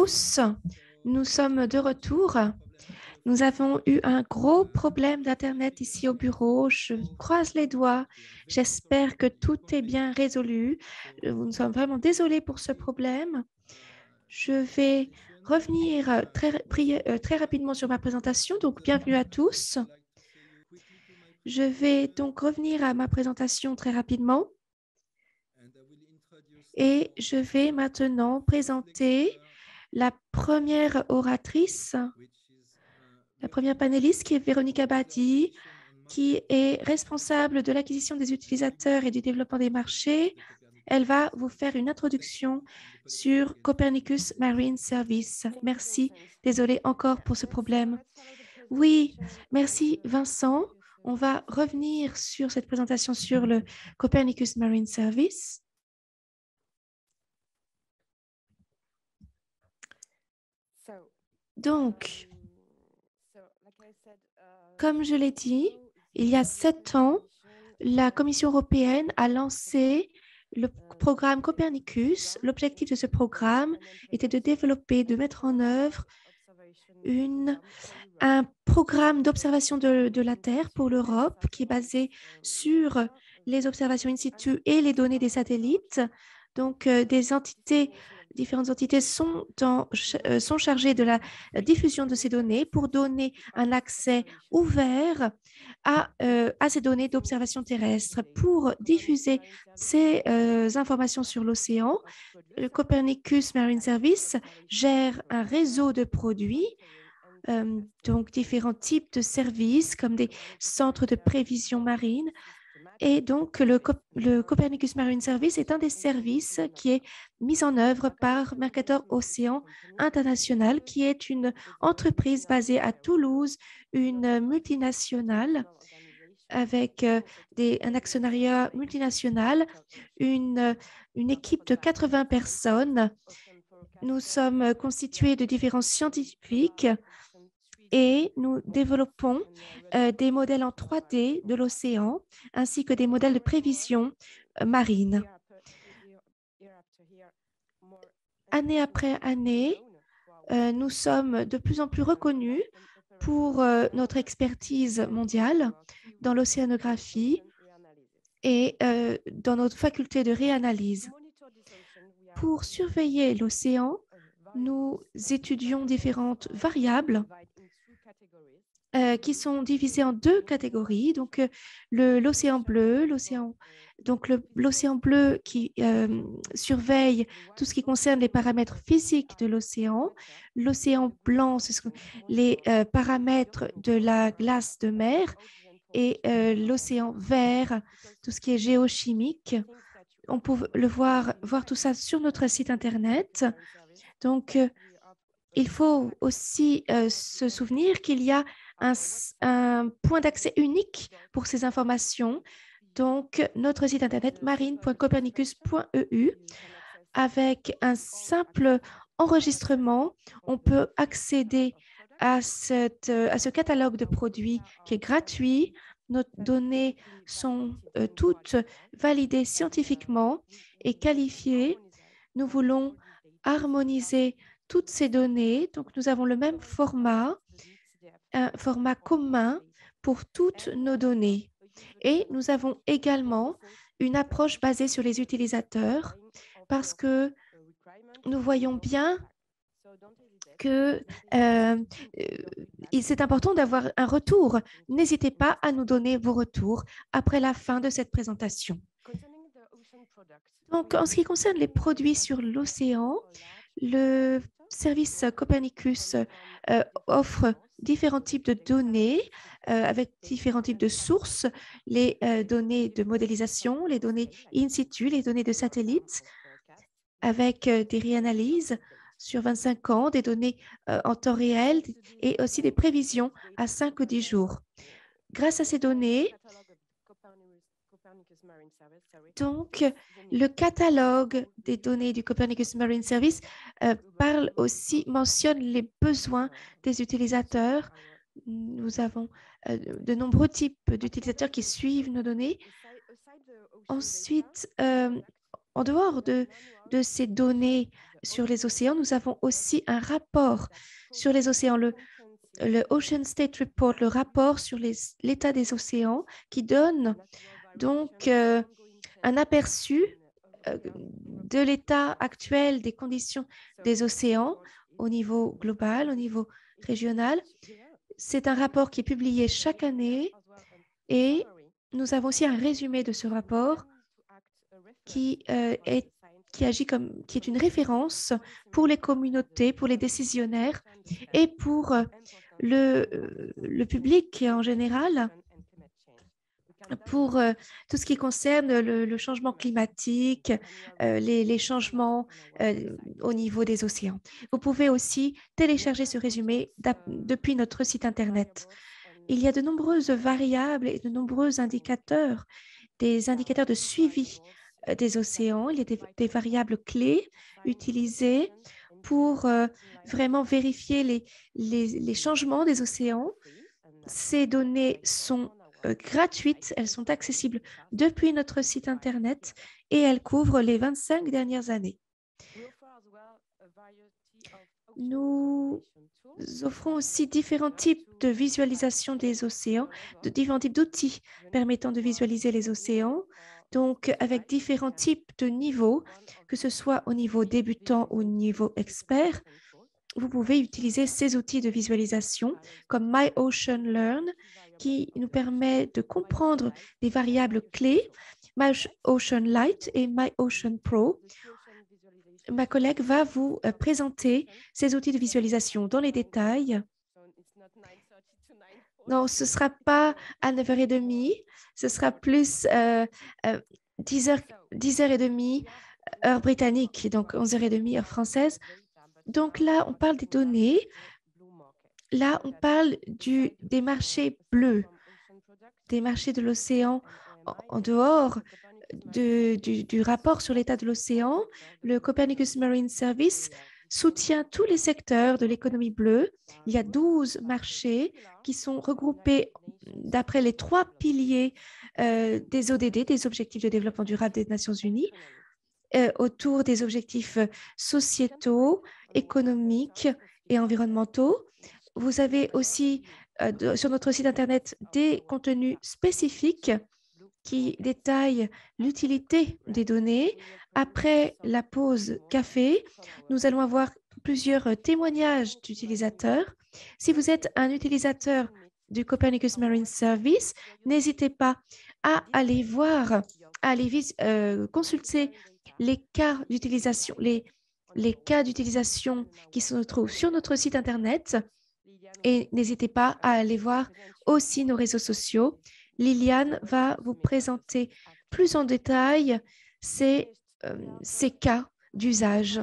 Tous. Nous sommes de retour. Nous avons eu un gros problème d'Internet ici au bureau. Je croise les doigts. J'espère que tout est bien résolu. Nous sommes vraiment désolés pour ce problème. Je vais revenir très, euh, très rapidement sur ma présentation. Donc, bienvenue à tous. Je vais donc revenir à ma présentation très rapidement. Et je vais maintenant présenter la première oratrice, la première panéliste qui est Véronique Abadi, qui est responsable de l'acquisition des utilisateurs et du développement des marchés. Elle va vous faire une introduction sur Copernicus Marine Service. Merci. Désolée encore pour ce problème. Oui, merci Vincent. On va revenir sur cette présentation sur le Copernicus Marine Service. Donc, comme je l'ai dit, il y a sept ans, la Commission européenne a lancé le programme Copernicus. L'objectif de ce programme était de développer, de mettre en œuvre une, un programme d'observation de, de, la Terre pour l'Europe qui est basé sur les observations in situ et les données des satellites. Donc, euh, des entités différentes entités sont, euh, sont chargées de la diffusion de ces données pour donner un accès ouvert à, euh, ces données d'observation terrestre. Pour diffuser ces euh, informations sur l'océan, le Copernicus Marine Service gère un réseau de produits donc différents types de services comme des centres de prévision marine, et donc, le, Copernicus Marine Service est un des services qui est mis en œuvre par Mercator Océan International, qui est une entreprise basée à Toulouse, une multinationale avec euh, un actionnariat multinational, une équipe de 80 personnes. Nous sommes constitués de différents scientifiques et nous développons euh, des modèles en 3D de l'océan ainsi que des modèles de prévision euh, marine. Année après année, euh, nous sommes de plus en plus reconnus pour notre expertise mondiale dans l'océanographie et dans notre faculté de réanalyse. Pour surveiller l'océan, nous étudions différentes variables euh, qui sont divisés en deux catégories. Donc, euh, l'océan bleu, l'océan donc l'océan bleu qui euh, surveille tout ce qui concerne les paramètres physiques de l'océan. L'océan blanc, ce sont les paramètres de la glace de mer. Et l'océan vert, tout ce qui est géochimique. On peut le voir, voir tout ça sur notre site Internet. Donc, il faut aussi se souvenir qu'il y a un, point d'accès unique pour ces informations. Donc, notre site internet marine.copernicus.eu, avec un simple enregistrement, on peut accéder à ce catalogue de produits qui est gratuit. Nos données sont euh, toutes validées scientifiquement et qualifiées. Nous voulons harmoniser toutes ces données. Donc, nous avons le même format un format commun pour toutes nos données. Et nous avons également une approche basée sur les utilisateurs parce que nous voyons bien que euh, c'est important d'avoir un retour. N'hésitez pas à nous donner vos retours après la fin de cette présentation. Donc, en ce qui concerne les produits sur l'océan, le service Copernicus euh, offre différents types de données euh, avec différents types de sources, les euh, données de modélisation, les données in situ, les données de satellites, avec des réanalyses sur 25 ans, des données en temps réel et aussi des prévisions à 5 ou 10 jours. Grâce à ces données, donc, le catalogue des données du Copernicus Marine Service euh, parle aussi, mentionne les besoins des utilisateurs. Nous avons euh, de nombreux types d'utilisateurs qui suivent nos données. Ensuite, euh, en dehors de, de ces données sur les océans, nous avons aussi un rapport sur les océans, le, le Ocean State Report, le rapport sur l'état des océans qui donne donc euh, un aperçu euh, de l'état actuel des conditions des océans au niveau global, au niveau régional. C'est un rapport qui est publié chaque année et nous avons aussi un résumé de ce rapport qui, euh, est, agit comme qui est une référence pour les communautés, pour les décisionnaires et pour le public en général pour euh, tout ce qui concerne le, changement climatique, euh, les, changements euh, au niveau des océans. Vous pouvez aussi télécharger ce résumé depuis notre site Internet. Il y a de nombreuses variables et de nombreux indicateurs, des indicateurs de suivi des océans. Il y a des, variables clés utilisées pour vraiment vérifier les, les changements des océans. Ces données sont euh, gratuites. Elles sont accessibles depuis notre site Internet et elles couvrent les 25 dernières années. Nous offrons aussi différents types de visualisation des océans, de différents types d'outils permettant de visualiser les océans, donc avec différents types de niveaux, que ce soit au niveau débutant ou au niveau expert. Vous pouvez utiliser ces outils de visualisation comme My Ocean Learn, qui nous permet de comprendre des variables clés, My Light et My Pro. Ma collègue va vous euh, présenter ces outils de visualisation dans les détails. Non, ce ne sera pas à 9h30, ce sera plus 10h, euh, 10h30 euh, heure britannique, donc 11h30 heure française. Donc là, on parle des données, Là, on parle des marchés bleus, des marchés de l'océan en, dehors du, du, rapport sur l'état de l'océan. Le Copernicus Marine Service soutient tous les secteurs de l'économie bleue. Il y a 12 marchés qui sont regroupés d'après les trois piliers euh, des ODD, des objectifs de développement durable des Nations Unies, euh, autour des objectifs sociétaux, économiques et environnementaux. Vous avez aussi euh, sur notre site Internet des contenus spécifiques qui détaillent l'utilité des données. Après la pause café, nous allons avoir plusieurs témoignages d'utilisateurs. Si vous êtes un utilisateur du Copernicus Marine Service, n'hésitez pas à aller voir, à aller euh, consulter les cas d'utilisation, les, les cas d'utilisation qui se trouvent sur notre site Internet et n'hésitez pas à aller voir aussi nos réseaux sociaux. Liliane va vous présenter plus en détail ces, euh, ces cas d'usage.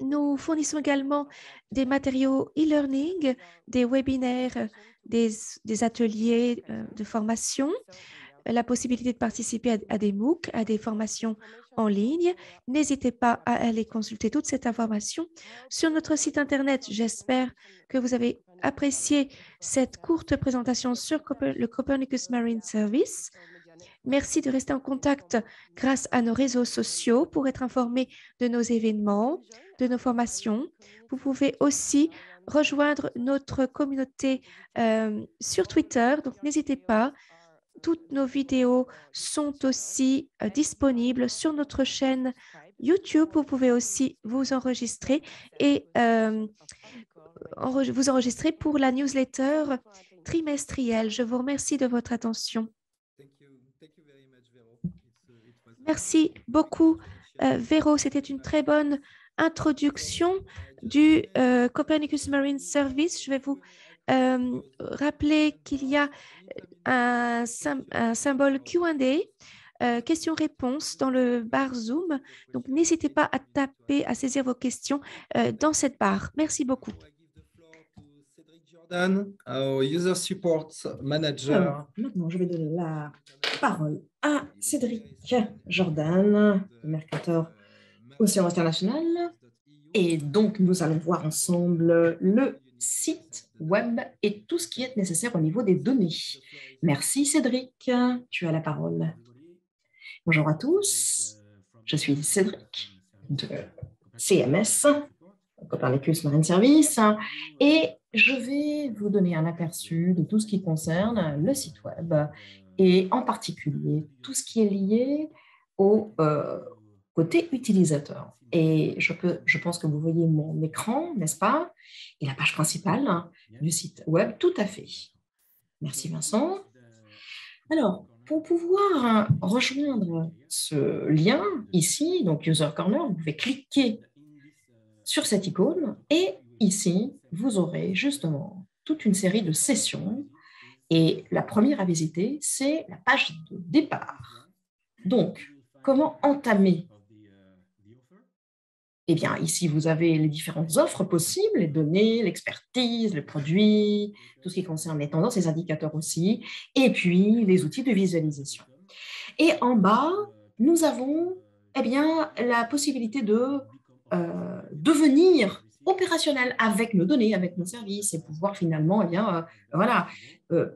Nous fournissons également des matériaux e-learning, des webinaires, des, des ateliers euh, de formation, la possibilité de participer à, des MOOC, à des formations en ligne. N'hésitez pas à aller consulter toute cette information sur notre site Internet. J'espère que vous avez apprécié cette courte présentation sur le Copernicus Marine Service. Merci de rester en contact grâce à nos réseaux sociaux pour être informé de nos événements, de nos formations. Vous pouvez aussi rejoindre notre communauté euh, sur Twitter, donc n'hésitez pas toutes nos vidéos sont aussi euh, disponibles sur notre chaîne YouTube. Vous pouvez aussi vous enregistrer et euh, vous enregistrer pour la newsletter trimestrielle. Je vous remercie de votre attention. Merci beaucoup, euh, Véro. C'était une très bonne introduction du Copernicus Marine Service. Je vais vous euh, rappelez qu'il y a un, symbole Q&A, euh, questions-réponses dans le bar Zoom. Donc, n'hésitez pas à taper, à saisir vos questions euh, dans cette barre. Merci beaucoup. Jordan, User Support Manager. maintenant, je vais donner la parole à Cédric Jordan, Mercator Océan International. Et donc, nous allons voir ensemble le site web et tout ce qui est nécessaire au niveau des données. Merci Cédric, tu as la parole. Bonjour à tous, je suis Cédric de CMS, Copernicus Marine Service, et je vais vous donner un aperçu de tout ce qui concerne le site web et en particulier tout ce qui est lié au euh, côté utilisateur. Et je, peux, je pense que vous voyez mon écran, n'est-ce pas? Et la page principale du site web, tout à fait. Merci Vincent. Alors, pour pouvoir rejoindre ce lien ici, donc User Corner, vous pouvez cliquer sur cette icône et ici, vous aurez justement toute une série de sessions. Et la première à visiter, c'est la page de départ. Donc, comment entamer eh bien, ici, vous avez les différentes offres possibles, les données, l'expertise, le produit, tout ce qui concerne les tendances, les indicateurs aussi, et puis les outils de visualisation. Et en bas, nous avons eh bien, la possibilité de euh, devenir opérationnel avec nos données, avec nos services, et pouvoir finalement eh bien, euh, voilà, euh,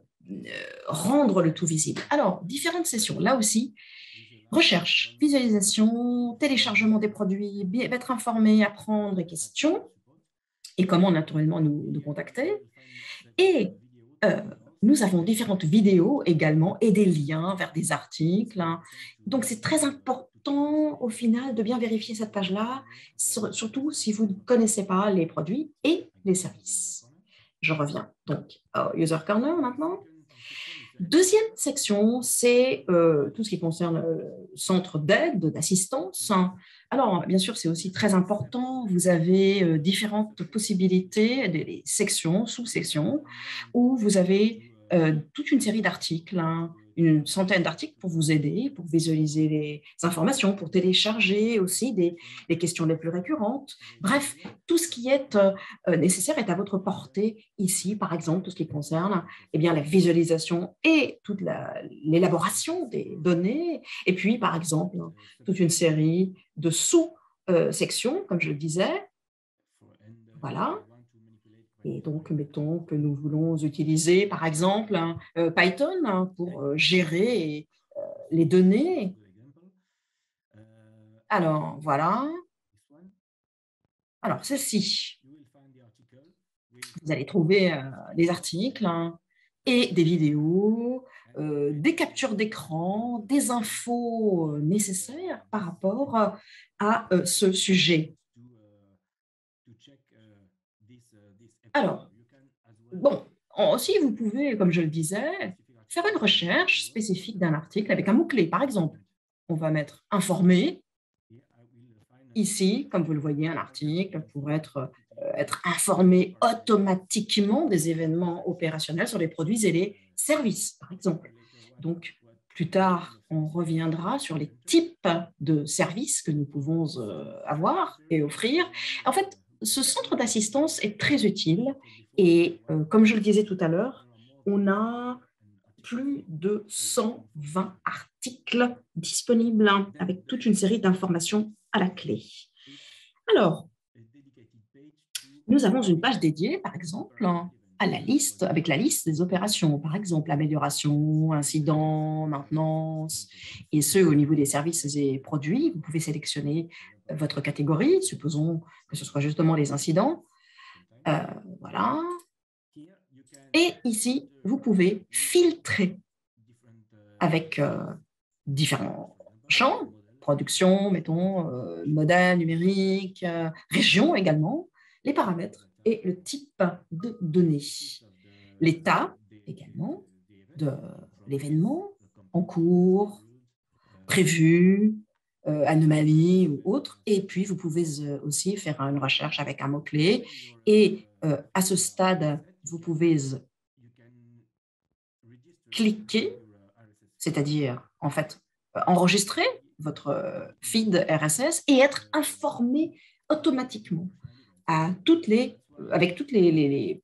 rendre le tout visible. Alors, différentes sessions. Là aussi, recherche, visualisation, téléchargement des produits, être informé, apprendre et questions, et comment naturellement nous, contacter. Et euh, nous avons différentes vidéos également et des liens vers des articles. Hein. Donc, c'est très important au final de bien vérifier cette page-là, surtout si vous ne connaissez pas les produits et les services. Je reviens donc au User Corner maintenant. Deuxième section, c'est euh, tout ce qui concerne le centre d'aide, d'assistance. Alors, bien sûr, c'est aussi très important. Vous avez euh, différentes possibilités, des sections, sous-sections, où vous avez euh, toute une série d'articles, hein, une centaine d'articles pour vous aider, pour visualiser les informations, pour télécharger aussi des, questions les plus récurrentes. Bref, tout ce qui est euh, nécessaire est à votre portée ici, par exemple, tout ce qui concerne eh bien, la visualisation et toute l'élaboration des données. Et puis, par exemple, toute une série de sous-sections, comme je le disais. Voilà. Et donc, mettons que nous voulons utiliser, par exemple, euh, Python hein, pour euh, gérer euh, les données. Alors, voilà. Alors, ceci. Vous allez trouver des articles hein, et des vidéos, des captures d'écran, des infos nécessaires par rapport à ce sujet. Alors, bon, aussi, vous pouvez, comme je le disais, faire une recherche spécifique d'un article avec un mot-clé. Par exemple, on va mettre informé. Ici, comme vous le voyez, un article pour être, euh, être informé automatiquement des événements opérationnels sur les produits et les services, par exemple. Donc, plus tard, on reviendra sur les types de services que nous pouvons euh, avoir et offrir. En fait, ce centre d'assistance est très utile et euh, comme je le disais tout à l'heure, on a plus de 120 articles disponibles avec toute une série d'informations à la clé. Alors, nous avons une page dédiée, par exemple, à la liste, avec la liste des opérations, par exemple, amélioration, incident, maintenance, et ce, au niveau des services et produits. Vous pouvez sélectionner votre catégorie, supposons que ce soit justement les incidents. Euh, voilà. Et ici, vous pouvez filtrer avec euh, différents champs, production, mettons, euh, modèle numérique, région également, les paramètres le type de données. L'état également de l'événement en cours, prévu, euh, anomalie ou autre. Et puis, vous pouvez euh, aussi faire une recherche avec un mot-clé. Et euh, à ce stade, vous pouvez cliquer, c'est-à-dire, en fait, enregistrer votre feed RSS et être informé automatiquement à toutes les, avec toutes les,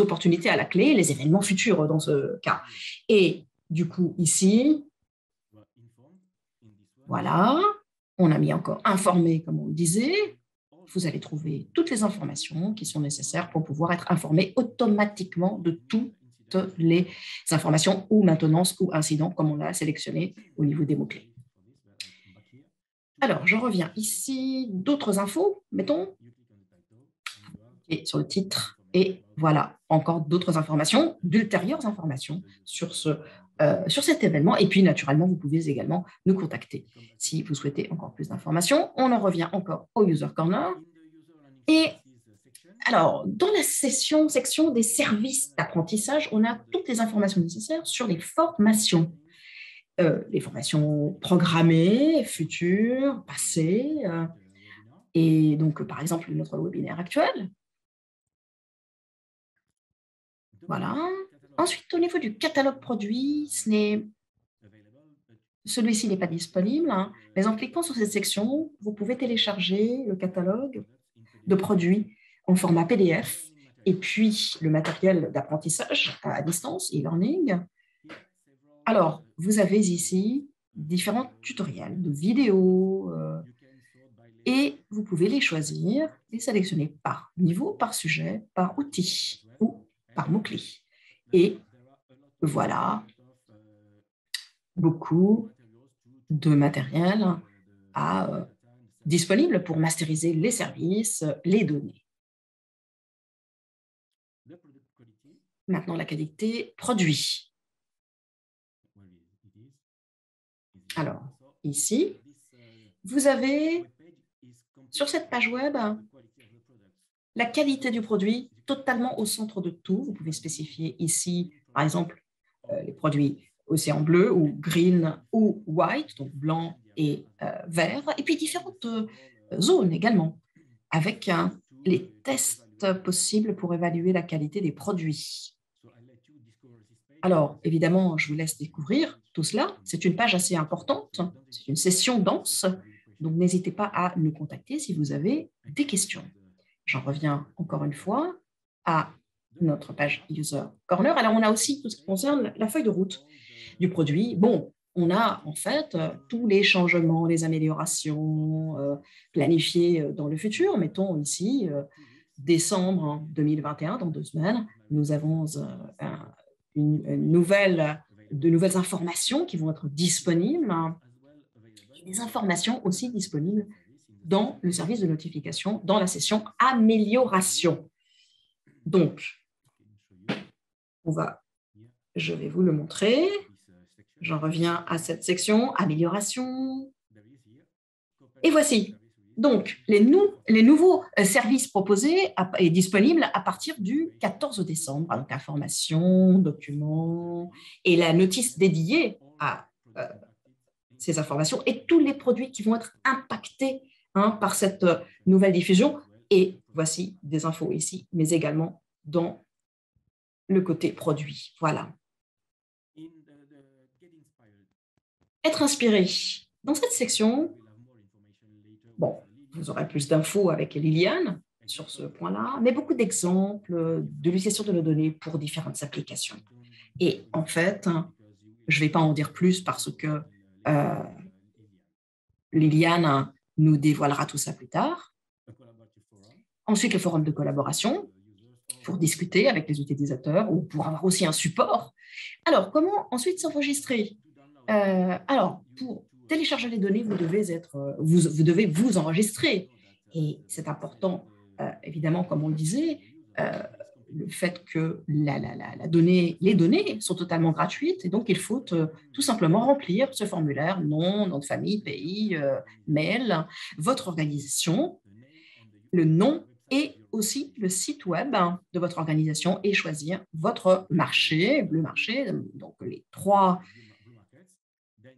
opportunités à la clé, les événements futurs dans ce cas. Et du coup, ici, voilà, on a mis encore informé, comme on le disait. Vous allez trouver toutes les informations qui sont nécessaires pour pouvoir être informé automatiquement de toutes les informations ou maintenance ou incidents, comme on l'a sélectionné au niveau des mots-clés. Alors, je reviens ici. D'autres infos, mettons? Et sur le titre. Et voilà, encore d'autres informations, d'ultérieures informations sur, ce, euh, sur cet événement. Et puis, naturellement, vous pouvez également nous contacter si vous souhaitez encore plus d'informations. On en revient encore au User Corner. Et alors, dans la session, section des services d'apprentissage, on a toutes les informations nécessaires sur les formations. Euh, les formations programmées, futures, passées. Euh, et donc, par exemple, notre webinaire actuel. Voilà. Ensuite, au niveau du catalogue produit, celui-ci n'est pas disponible, hein, mais en cliquant sur cette section, vous pouvez télécharger le catalogue de produits en format PDF et puis le matériel d'apprentissage à distance, e-learning, alors, vous avez ici différents tutoriels de vidéos euh, et vous pouvez les choisir, les sélectionner par niveau, par sujet, par outil ou par mots-clés. Et voilà beaucoup de matériel à, euh, disponible pour masteriser les services, les données. Maintenant, la qualité produit. Alors, ici, vous avez sur cette page web la qualité du produit totalement au centre de tout. Vous pouvez spécifier ici, par exemple, euh, les produits océan bleu ou green ou white, donc blanc et euh, vert, et puis différentes euh, zones également, avec les tests possibles pour évaluer la qualité des produits. Alors, évidemment, je vous laisse découvrir tout cela. C'est une page assez importante, c'est une session dense, donc n'hésitez pas à nous contacter si vous avez des questions. J'en reviens encore une fois à notre page User Corner. Alors, on a aussi tout ce qui concerne la feuille de route du produit. Bon, on a en fait tous les changements, les améliorations euh, planifiées dans le futur. Mettons ici euh, décembre 2021, dans deux semaines, nous avons euh, un, une, nouvelle, de nouvelles informations qui vont être disponibles et des informations aussi disponibles dans le service de notification, dans la session amélioration. Donc, on va, je vais vous le montrer. J'en reviens à cette section amélioration. Et voici donc, les, nouveaux euh, services proposés et disponibles à partir du 14 décembre. Donc, informations, documents et la notice dédiée à euh, ces informations et tous les produits qui vont être impactés hein, par cette euh, nouvelle diffusion. Et voici des infos ici, mais également dans le côté produit. Voilà. Être inspiré. Dans cette section, bon, vous aurez plus d'infos avec Liliane sur ce point-là, mais beaucoup d'exemples de l'utilisation de nos données pour différentes applications. Et en fait, je ne vais pas en dire plus parce que euh, Liliane nous dévoilera tout ça plus tard. Ensuite, le forum de collaboration pour discuter avec les utilisateurs ou pour avoir aussi un support. Alors, comment ensuite s'enregistrer? Euh, Alors, pour télécharger les données, vous devez, être, euh, vous, vous devez vous enregistrer. Et c'est important, euh, évidemment, comme on le disait, le fait que la, la, la, donnée, les données sont totalement gratuites et donc il faut tout simplement remplir ce formulaire, nom, nom de famille, pays, mail, votre organisation, le nom et aussi le site web de votre organisation et choisir votre marché, le marché, donc les trois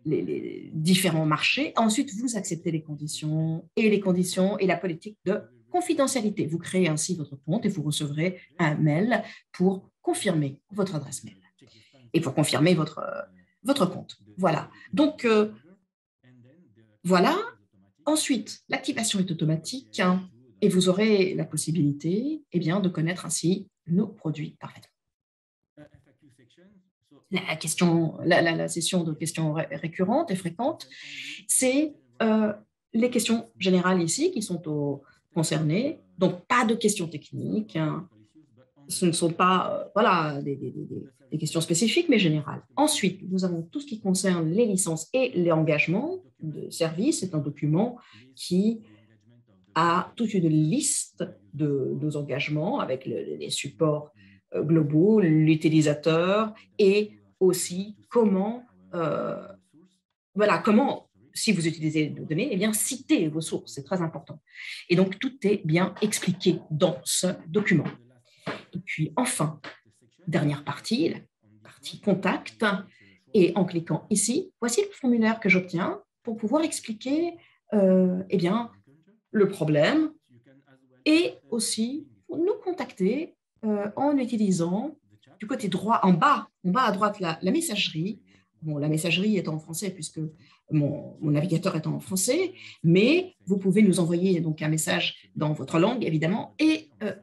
les, différents marchés. Ensuite, vous acceptez les conditions et les conditions et la politique de confidentialité. Vous créez ainsi votre compte et vous recevrez un mail pour confirmer votre adresse mail et pour confirmer votre, votre compte. Voilà. Donc, euh, voilà. Ensuite, l'activation est automatique et vous aurez la possibilité eh bien, de connaître ainsi nos produits parfaitement la, question, la, session de questions récurrentes et fréquentes, c'est euh, les questions générales ici qui sont au, concernées. Donc, pas de questions techniques. Hein. Ce ne sont pas euh, voilà, des, des questions spécifiques, mais générales. Ensuite, nous avons tout ce qui concerne les licences et les engagements de service. C'est un document qui a toute une liste de nos engagements avec les supports euh, globaux, l'utilisateur et aussi comment, euh, voilà, comment, si vous utilisez des données, eh bien, citer vos sources, c'est très important. Et donc, tout est bien expliqué dans ce document. Et puis, enfin, dernière partie, la partie contact. Et en cliquant ici, voici le formulaire que j'obtiens pour pouvoir expliquer euh, eh bien, le problème et aussi nous contacter euh, en utilisant du côté droit, en bas, en bas à droite, la, messagerie. Bon, la messagerie est en français puisque mon, navigateur est en français, mais vous pouvez nous envoyer donc un message dans votre langue, évidemment, et euh,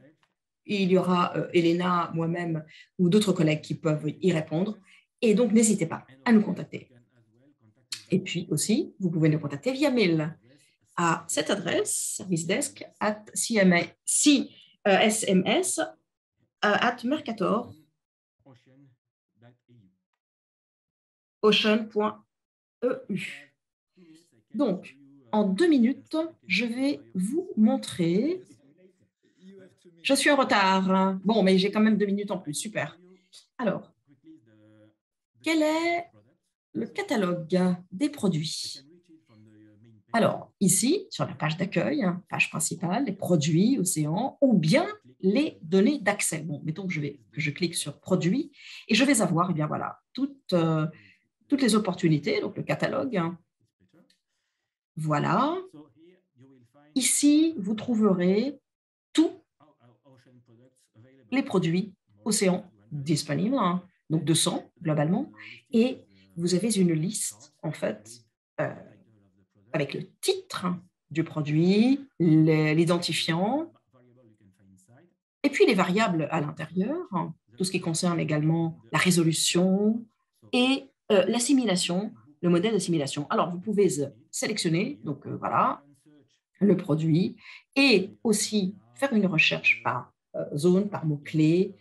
il y aura euh, Elena, moi-même ou d'autres collègues qui peuvent y répondre. Et donc, n'hésitez pas à nous contacter. Et puis aussi, vous pouvez nous contacter via mail à cette adresse, servicedesk at CMS, SMS euh, at Mercator ocean.eu. Donc, en deux minutes, je vais vous montrer. Je suis en retard. Bon, mais j'ai quand même deux minutes en plus. Super. Alors, quel est le catalogue des produits? Alors, ici, sur la page d'accueil, hein, page principale, les produits océans, ou bien les données d'accès. Bon, mettons que je, que je clique sur produits et je vais avoir, eh bien voilà, toutes, euh, toutes les opportunités, donc le catalogue. Hein. Voilà. Ici, vous trouverez tous les produits océans disponibles, hein, donc 200 globalement, et vous avez une liste, en fait, euh, avec le titre du produit, l'identifiant, et puis les variables à l'intérieur, tout ce qui concerne également la résolution et euh, l'assimilation, le modèle d'assimilation. Alors, vous pouvez sélectionner, donc euh, voilà, le produit, et aussi faire une recherche par euh, zone, par mot-clé.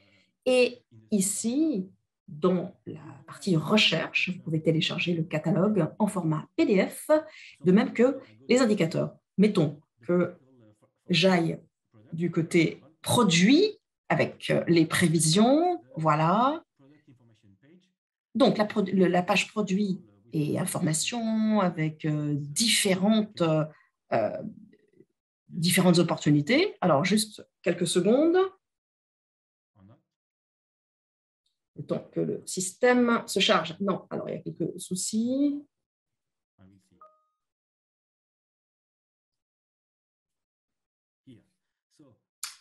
Et ici, dans la partie recherche, vous pouvez télécharger le catalogue en format PDF, de même que les indicateurs. Mettons que j'aille du côté produit avec euh, les prévisions, voilà. Donc, la, page produit et information avec euh, euh, différentes opportunités. Alors, juste quelques secondes. Le temps que le système se charge. Non, alors il y a quelques soucis.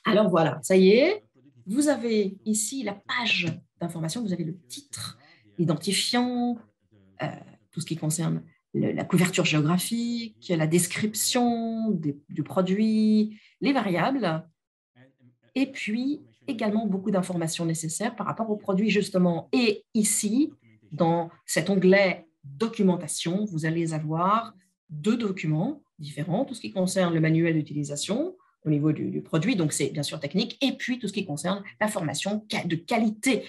Alors voilà, ça y est, vous avez ici la page d'information, vous avez le titre, l'identifiant, euh, tout ce qui concerne la couverture géographique, la description du produit, les variables, et puis également beaucoup d'informations nécessaires par rapport au produit justement. Et ici, dans cet onglet documentation, vous allez avoir deux documents différents, tout ce qui concerne le manuel d'utilisation au niveau du, produit, donc c'est bien sûr technique, et puis tout ce qui concerne l'information de qualité.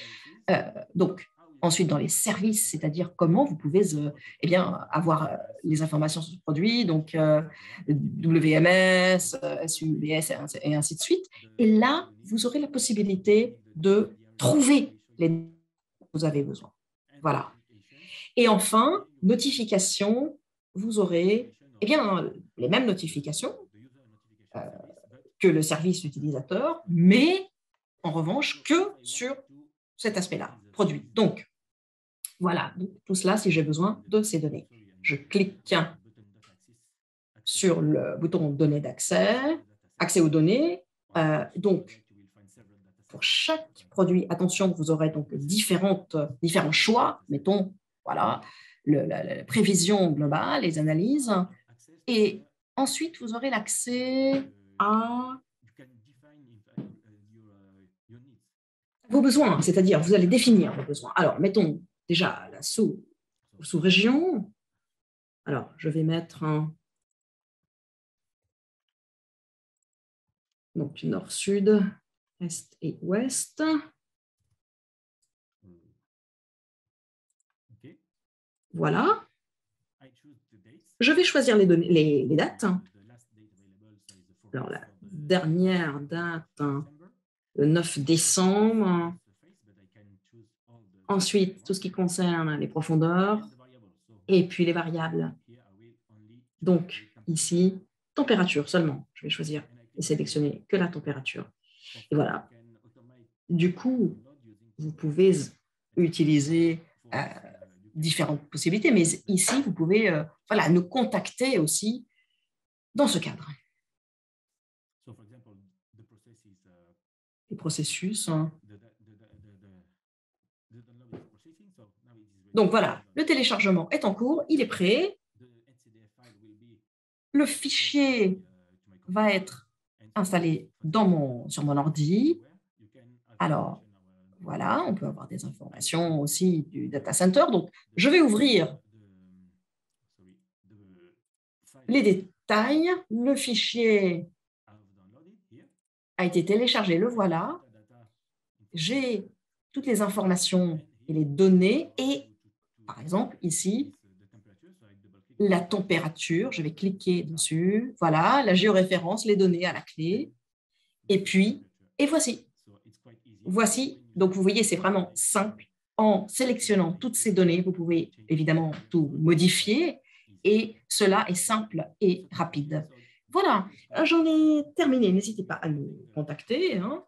Euh, donc, Ensuite, dans les services, c'est-à-dire comment vous pouvez euh, eh bien, avoir euh, les informations sur ce produit, donc euh, WMS, SUBS et ainsi de suite. Et là, vous aurez la possibilité de trouver les que vous avez besoin. Voilà. Et enfin, notification, vous aurez eh bien, les mêmes notifications que le service utilisateur, mais en revanche que sur cet aspect-là, produit. Donc, voilà, tout cela si j'ai besoin de ces données. Je clique sur le bouton Données d'accès, accès aux données. Euh, donc, pour chaque produit, attention, vous aurez donc différentes, différents choix. Mettons, voilà, la, prévision globale, les analyses. Et ensuite, vous aurez l'accès à vos besoins, c'est-à-dire vous allez définir vos besoins. Alors, mettons déjà la sous, sous-région. Alors, je vais mettre un donc nord-sud, est et ouest. voilà. Je vais choisir les, données, les, les dates. Alors, la dernière date, le 9 décembre. Ensuite, tout ce qui concerne les profondeurs et puis les variables. Donc, ici, température seulement. Je vais choisir et sélectionner que la température. Et voilà. Du coup, vous pouvez utiliser euh, différentes possibilités, mais ici, vous pouvez euh, voilà, nous contacter aussi dans ce cadre. Les processus. Hein. Donc voilà, le téléchargement est en cours, il est prêt. Le fichier va être installé dans mon, sur mon ordi. Alors, voilà, on peut avoir des informations aussi du data center. Donc, je vais ouvrir les détails. Le fichier a été téléchargé, le voilà. J'ai toutes les informations et les données et par exemple, ici, la température, je vais cliquer dessus, voilà, la géoréférence, les données à la clé, et puis, et voici. Voici, donc vous voyez, c'est vraiment simple. En sélectionnant toutes ces données, vous pouvez évidemment tout modifier, et cela est simple et rapide. Voilà, j'en ai terminé. N'hésitez pas à nous contacter hein,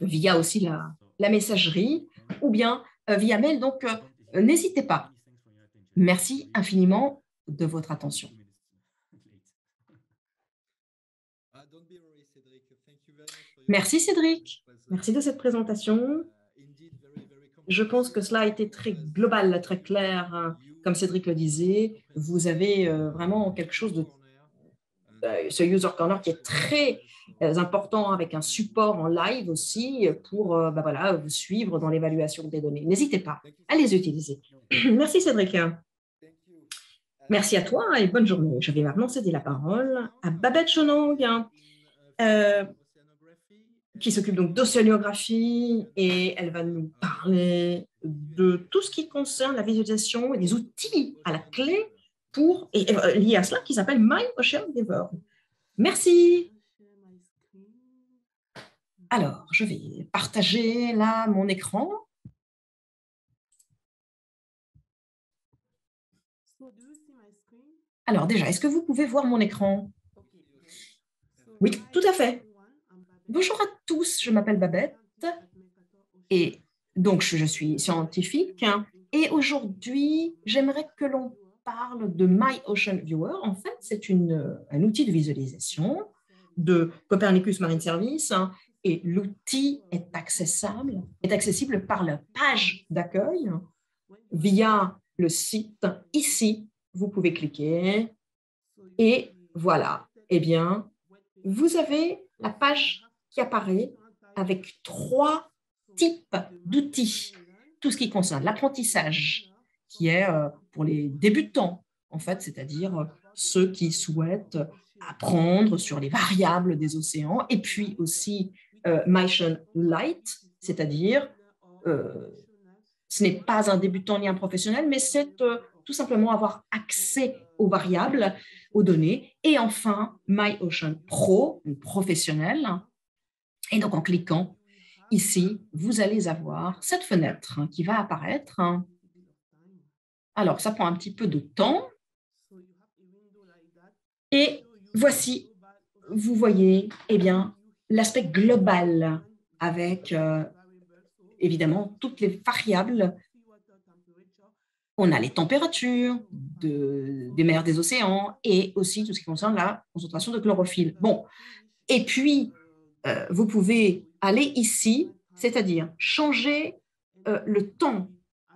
via aussi la, messagerie ou bien euh, via mail. Donc, euh, n'hésitez pas. Merci infiniment de votre attention. Merci Cédric. Merci de cette présentation. Je pense que cela a été très global, très clair. Comme Cédric le disait, vous avez euh, vraiment quelque chose de euh, ce user corner qui est très euh, important avec un support en live aussi pour euh, bah voilà, vous suivre dans l'évaluation des données. N'hésitez pas à les utiliser. Merci Cédric. Merci à toi et bonne journée. Je vais maintenant céder la parole à Babette Chonong, euh, qui s'occupe donc d'océanographie et elle va nous parler de tout ce qui concerne la visualisation et des outils à la clé pour, et, et lié à cela qui s'appelle My Ocean River. Merci. Alors, je vais partager là mon écran. Alors déjà, est-ce que vous pouvez voir mon écran? Oui, tout à fait. Bonjour à tous, je m'appelle Babette et donc je suis scientifique et aujourd'hui j'aimerais que l'on parle de My Ocean Viewer. En fait, c'est un outil de visualisation de Copernicus Marine Service et l'outil est accessible, est accessible par la page d'accueil via le site. Ici, vous pouvez cliquer et voilà. Eh bien, vous avez la page qui apparaît avec trois types d'outils. Tout ce qui concerne l'apprentissage, qui est euh, pour les débutants, en fait, c'est-à-dire euh, ceux qui souhaitent apprendre sur les variables des océans, et puis aussi euh, Light, c'est-à-dire euh, ce n'est pas un débutant ni un professionnel, mais c'est tout simplement avoir accès aux variables, aux données, et enfin MyOcean Pro, professionnel. Et donc en cliquant ici, vous allez avoir cette fenêtre qui va apparaître alors, ça prend un petit peu de temps. Et voici, vous voyez, eh bien, l'aspect global avec, euh, évidemment, toutes les variables. On a les températures des mers, des océans et aussi tout ce qui concerne la concentration de chlorophylle. Bon, et puis, euh, vous pouvez aller ici, c'est-à-dire changer euh, le temps,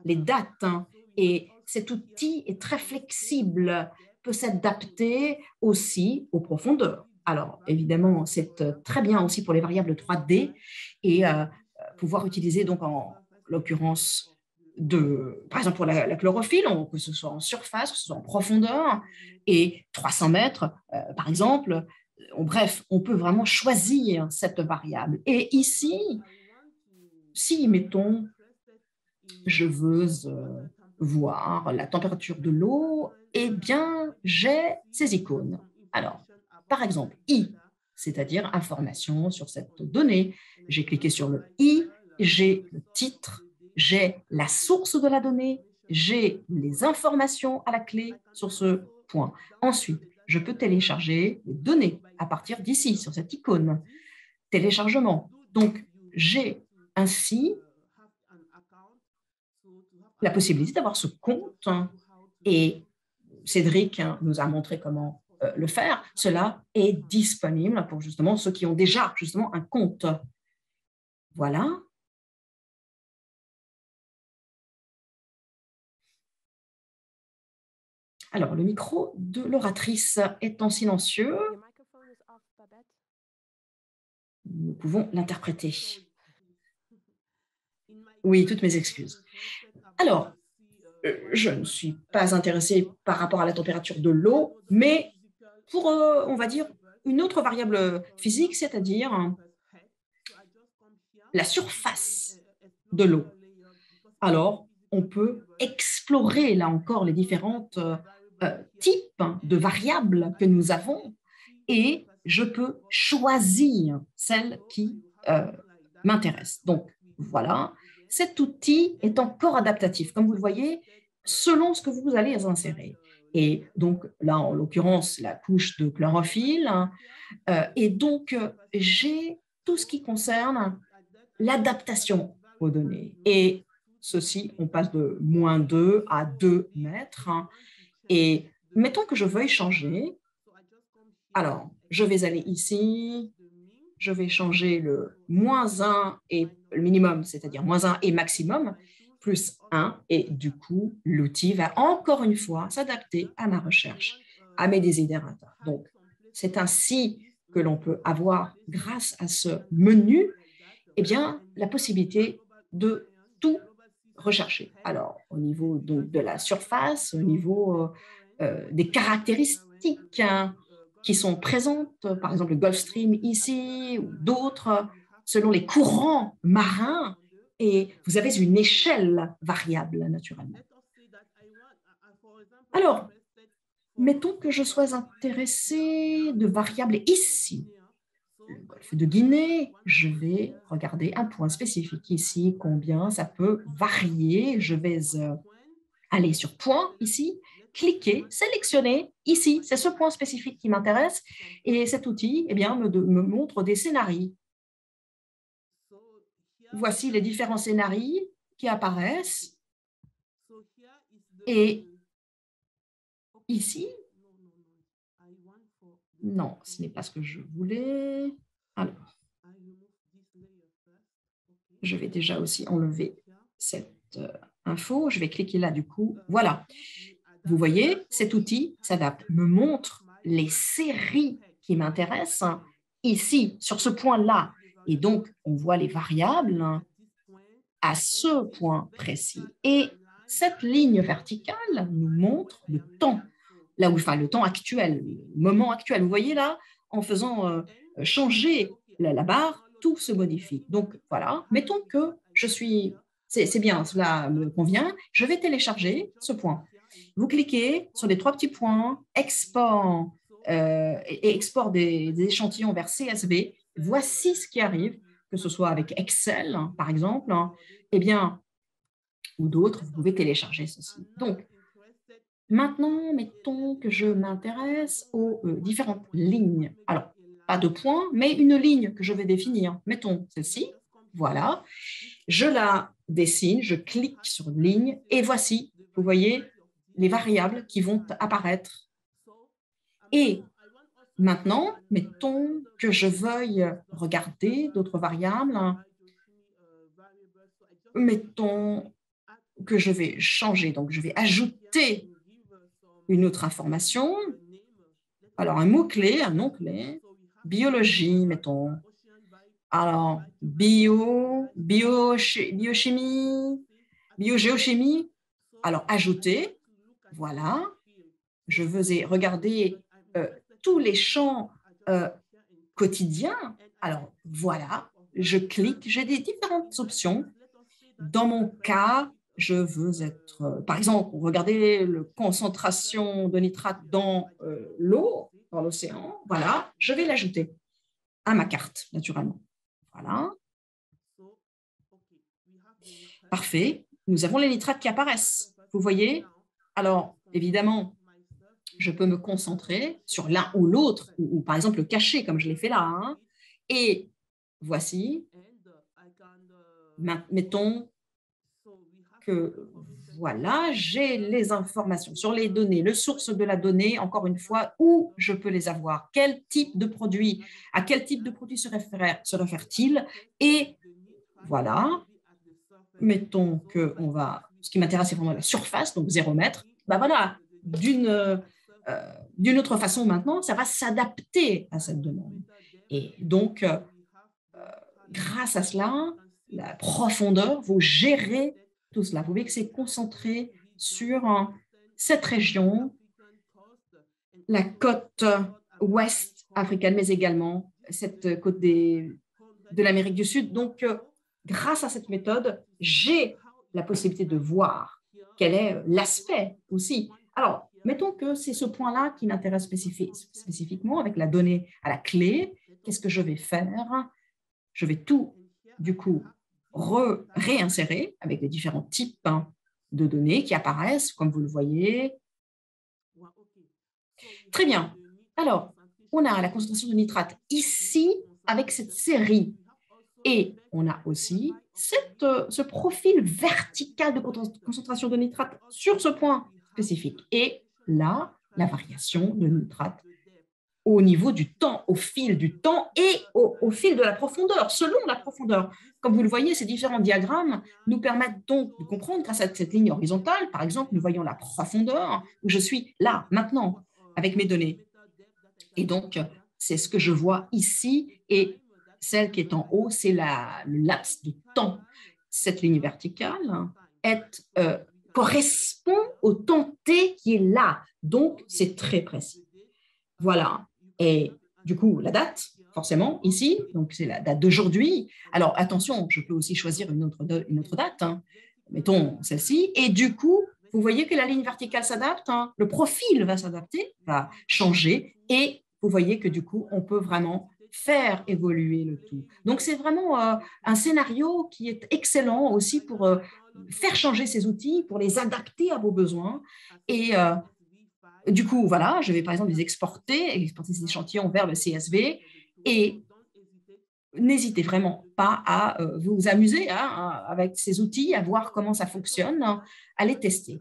les dates, hein, et cet outil est très flexible, peut s'adapter aussi aux profondeurs. Alors, évidemment, c'est euh, très bien aussi pour les variables 3D et euh, pouvoir utiliser, donc, en l'occurrence, par exemple, pour la, chlorophylle, que ce soit en surface, que ce soit en profondeur, et 300 mètres, euh, par exemple. bref, on peut vraiment choisir cette variable. Et ici, si, mettons, je veux voir la température de l'eau, eh bien, j'ai ces icônes. Alors, par exemple, I, c'est-à-dire information sur cette donnée. J'ai cliqué sur le I, j'ai le titre, j'ai la source de la donnée, j'ai les informations à la clé sur ce point. Ensuite, je peux télécharger les données à partir d'ici, sur cette icône. Téléchargement. Donc, j'ai ainsi la possibilité d'avoir ce compte et Cédric nous a montré comment euh, le faire. Cela est disponible pour justement ceux qui ont déjà justement un compte. Voilà. Alors, le micro de l'oratrice est en silencieux. Nous pouvons l'interpréter. Oui, toutes mes excuses. Alors, euh, je ne suis pas intéressée par rapport à la température de l'eau, mais pour, euh, on va dire, une autre variable physique, c'est-à-dire la surface de l'eau. Alors, on peut explorer là encore les différents euh, types de variables que nous avons et je peux choisir celle qui m'intéresse. Donc, voilà, cet outil est encore adaptatif, comme vous le voyez, selon ce que vous allez insérer. Et donc, là, en l'occurrence, la couche de chlorophylle. Euh, et donc, j'ai tout ce qui concerne l'adaptation aux données. Et ceci, on passe de moins 2 à 2 mètres. Et mettons que je veuille changer. Alors, je vais aller ici, je vais changer le moins 1 et le minimum, c'est-à-dire moins 1 et maximum, plus 1. Et du coup, l'outil va encore une fois s'adapter à ma recherche, à mes désidérateurs. Donc, c'est ainsi que l'on peut avoir, grâce à ce menu, eh bien, la possibilité de tout rechercher. Alors, au niveau de, la surface, au niveau euh, euh, des caractéristiques, hein, qui sont présentes, par exemple le Gulf Stream ici ou d'autres, selon les courants marins, et vous avez une échelle variable naturellement. Alors, mettons que je sois intéressé de variables ici. Le golfe de Guinée, je vais regarder un point spécifique ici, combien ça peut varier. Je vais euh, aller sur point ici cliquer, sélectionner ici, c'est ce point spécifique qui m'intéresse, et cet outil eh bien, me, me montre des scénarios. Voici les différents scénarios qui apparaissent. Et ici, non, ce n'est pas ce que je voulais. Alors, je vais déjà aussi enlever cette euh, info. Je vais cliquer là du coup. Voilà. Vous voyez, cet outil s'adapte, me montre les séries qui m'intéressent ici, sur ce point-là. Et donc, on voit les variables à ce point précis. Et cette ligne verticale nous montre le temps, là où, enfin, le temps actuel, le moment actuel. Vous voyez là, en faisant euh, changer la, barre, tout se modifie. Donc voilà, mettons que je suis, c'est bien, cela me convient, je vais télécharger ce point. Vous cliquez sur les trois petits points, export euh, et export des, échantillons vers CSV. Voici ce qui arrive, que ce soit avec Excel, par exemple, hein, eh bien, ou d'autres, vous pouvez télécharger ceci. Donc, maintenant, mettons que je m'intéresse aux euh, différentes lignes. Alors, pas de points, mais une ligne que je vais définir. Mettons celle-ci, voilà. Je la dessine, je clique sur ligne et voici, vous voyez, les variables qui vont apparaître. Et maintenant, mettons que je veuille regarder d'autres variables. Mettons que je vais changer, donc je vais ajouter une autre information. Alors, un mot-clé, un nom-clé, biologie, mettons. Alors, bio, bio, biochimie, biogéochimie. Alors, ajouter, voilà, je veux regarder euh, tous les champs euh, quotidiens. Alors voilà, je clique, j'ai des différentes options. Dans mon cas, je veux être, par exemple, regardez la concentration de nitrate dans l'eau, dans l'océan, voilà, je vais l'ajouter à ma carte, naturellement. Voilà. Parfait. Nous avons les nitrates qui apparaissent. Vous voyez? Alors, évidemment, je peux me concentrer sur l'un ou l'autre, ou, par exemple le cacher, comme je l'ai fait là. Hein. Et voici, mettons que voilà, j'ai les informations sur les données, le source de la donnée, encore une fois, où je peux les avoir, quel type de produit, à quel type de produit se réfère-t-il, et voilà, mettons que on va, ce qui m'intéresse, c'est vraiment la surface, donc zéro mètre, ben voilà, d'une euh, d'une autre façon maintenant, ça va s'adapter à cette demande. Et donc, euh, euh, grâce à cela, la profondeur, vous gérez tout cela. Vous voyez que c'est concentré sur cette région, la côte ouest africaine, mais également cette côte de l'Amérique du Sud. Donc, grâce à cette méthode, j'ai la possibilité de voir quel est l'aspect aussi. Alors, mettons que c'est ce point-là qui m'intéresse spécifiquement avec la donnée à la clé. Qu'est-ce que je vais faire? Je vais tout, du coup, réinsérer avec les différents types de données qui apparaissent, comme vous le voyez. Très bien. Alors, on a la concentration de nitrate ici avec cette série et on a aussi euh, ce profil vertical de concentration de nitrate sur ce point spécifique. Et là, la variation de nitrate au niveau du temps, au fil du temps et au, fil de la profondeur, selon la profondeur. Comme vous le voyez, ces différents diagrammes nous permettent donc de comprendre grâce à cette ligne horizontale, par exemple, nous voyons la profondeur où je suis là, maintenant, avec mes données. Et donc, c'est ce que je vois ici et celle qui est en haut, c'est le laps de temps. Cette ligne verticale euh, correspond au temps T qui est là. Donc, c'est très précis. Voilà. Et du coup, la date, forcément, ici, donc c'est la date d'aujourd'hui. Alors, attention, je peux aussi choisir une autre, une autre date. Hein. Mettons celle-ci. Et du coup, vous voyez que la ligne verticale s'adapte, hein. le profil va s'adapter, va changer, et vous voyez que du coup, on peut vraiment faire évoluer le tout. Donc, c'est vraiment euh, un scénario qui est excellent aussi pour euh, faire changer ces outils, pour les adapter à vos besoins. Et euh, du coup, voilà, je vais par exemple les exporter, exporter ces échantillons vers le CSV. Et n'hésitez vraiment pas à vous amuser hein, avec ces outils, à voir comment ça fonctionne, à les tester.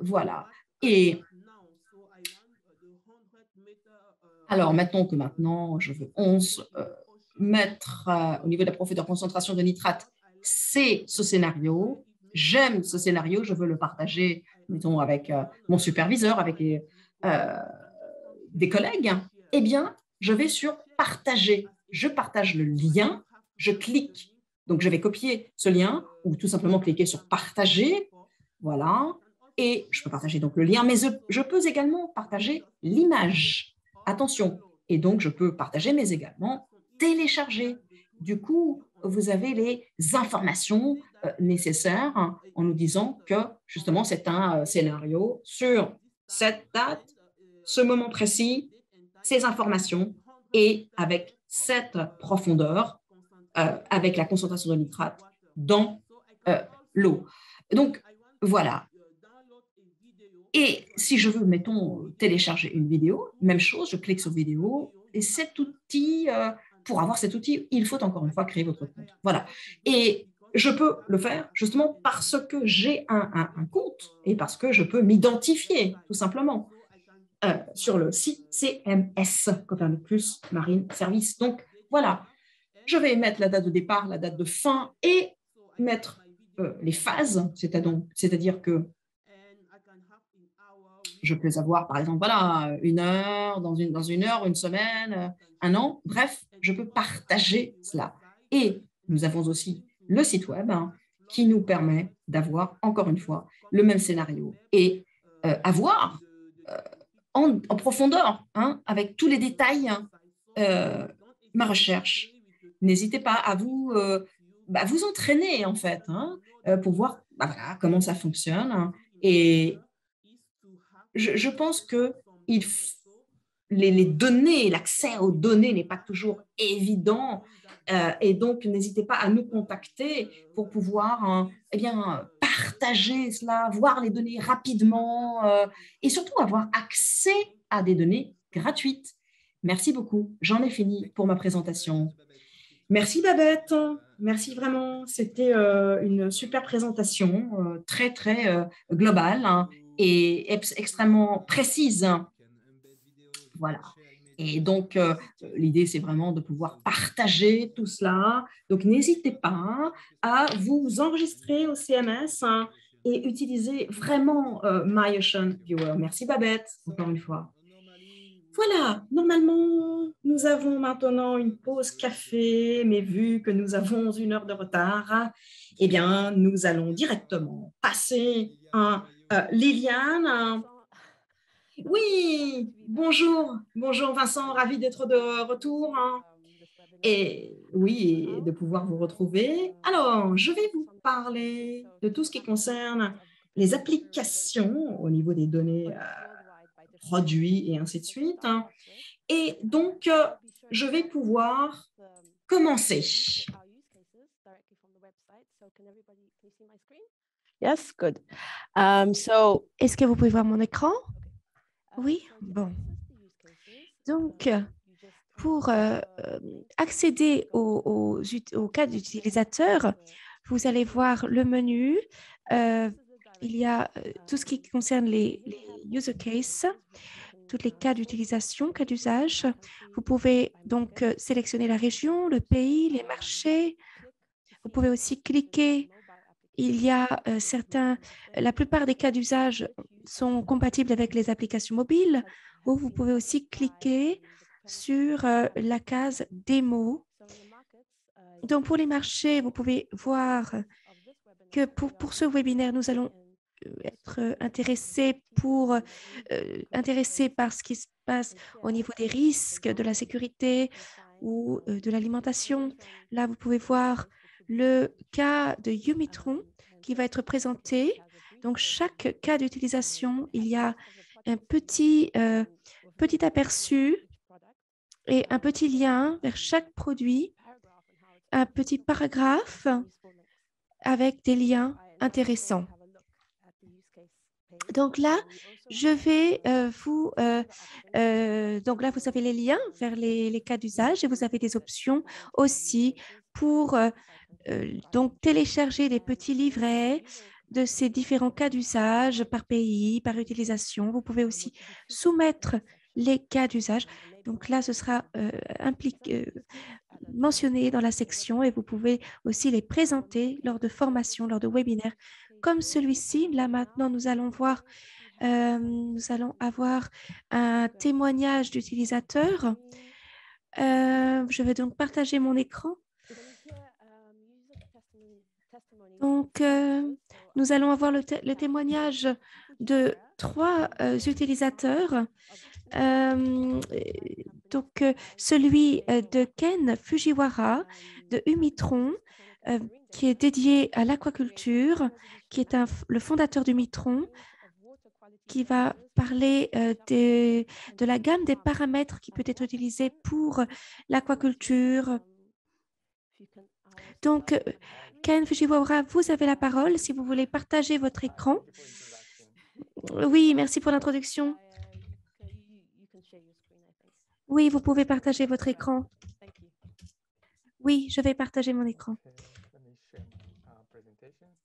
voilà. Et Alors, mettons que maintenant, je veux 11 euh, mettre euh, au niveau de la profondeur de concentration de nitrate, c'est ce scénario. J'aime ce scénario, je veux le partager, mettons, avec euh, mon superviseur, avec des collègues. Eh bien, je vais sur partager. Je partage le lien, je clique. Donc, je vais copier ce lien ou tout simplement cliquer sur partager. Voilà. Et je peux partager donc le lien, mais je peux également partager l'image. Attention, et donc je peux partager, mais également télécharger. Du coup, vous avez les informations euh, nécessaires en nous disant que justement c'est un euh, scénario sur cette date, ce moment précis, ces informations et avec cette profondeur, euh, avec la concentration de nitrate dans l'eau. Donc voilà, et si je veux, mettons, télécharger une vidéo, même chose, je clique sur vidéo et cet outil, euh, pour avoir cet outil, il faut encore une fois créer votre compte. Voilà. Et je peux le faire justement parce que j'ai un, compte et parce que je peux m'identifier tout simplement euh, sur le site CMS, Copernicus Marine Service. Donc voilà, je vais mettre la date de départ, la date de fin et mettre euh, les phases, c'est-à-dire que je peux avoir, par exemple, voilà, une heure, dans une, dans une heure, une semaine, un an. Bref, je peux partager cela. Et nous avons aussi le site web hein, qui nous permet d'avoir, encore une fois, le même scénario et euh, avoir euh, en, profondeur, hein, avec tous les détails, hein, euh, ma recherche. N'hésitez pas à vous, bah, vous entraîner, en fait. pour voir bah, comment ça fonctionne. Et je, pense que les, données, l'accès aux données n'est pas toujours évident. Euh, et donc, n'hésitez pas à nous contacter pour pouvoir hein, eh bien, partager cela, voir les données rapidement euh, et surtout avoir accès à des données gratuites. Merci beaucoup. J'en ai fini pour ma présentation. Merci Babette. Merci vraiment. C'était euh, une super présentation, très, très globale hein, et extrêmement précise. Voilà. Et donc, euh, l'idée, c'est vraiment de pouvoir partager tout cela. Donc, n'hésitez pas à vous enregistrer au CMS hein, et utiliser vraiment euh, Viewer. Merci Babette, encore une fois. Voilà, normalement, nous avons maintenant une pause café, mais vu que nous avons une heure de retard, eh bien, nous allons directement passer à euh, Liliane oui, bonjour, bonjour Vincent, ravi d'être de retour. Hein. Et oui, de pouvoir vous retrouver. Alors, je vais vous parler de tout ce qui concerne les applications au niveau des données euh, produits et ainsi de suite. Hein. Et donc, euh, je vais pouvoir commencer. Yes, good. Um, so, est-ce que vous pouvez voir mon écran? Oui, bon. Donc, pour euh, euh, accéder aux, cas d'utilisateur, vous allez voir le menu. Euh, il y a tout ce qui concerne les, user cases, tous les cas d'utilisation, cas d'usage. Vous pouvez donc sélectionner la région, le pays, les marchés. Vous pouvez aussi cliquer. Il y a certains, la plupart des cas d'usage sont compatibles avec les applications mobiles ou vous pouvez aussi cliquer sur euh, la case démo. Donc, pour les marchés, vous pouvez voir que pour, ce webinaire, nous allons euh, être intéressés, pour, euh, intéressés par ce qui se passe au niveau des risques, de la sécurité ou de l'alimentation. Là, vous pouvez voir le cas de Yumitron qui va être présenté donc, chaque cas d'utilisation, il y a un petit, euh, petit aperçu et un petit lien vers chaque produit, un petit paragraphe avec des liens intéressants. Donc là, je vais euh, vous... Euh, donc là, vous avez les liens vers les cas d'usage et vous avez des options aussi pour donc télécharger des petits livrets, de ces différents cas d'usage par pays, par utilisation. Vous pouvez aussi soumettre les cas d'usage. Donc là, ce sera euh, euh, mentionné dans la section et vous pouvez aussi les présenter lors de formations, lors de webinaires comme celui-ci. Là, maintenant, nous allons voir, euh, nous allons avoir un témoignage d'utilisateur. je vais donc partager mon écran. Donc, nous allons avoir le, témoignage de trois euh, utilisateurs. Euh, donc, euh, celui de Ken Fujiwara de Umitron, qui est dédié à l'aquaculture, qui est le fondateur d'Umitron, qui va parler de la gamme des paramètres qui peut être utilisée pour l'aquaculture. Donc, Ken Fujiwara, vous avez la parole si vous voulez partager votre écran. Oui, merci pour l'introduction. Oui, vous pouvez partager votre écran. Oui, je vais partager mon écran.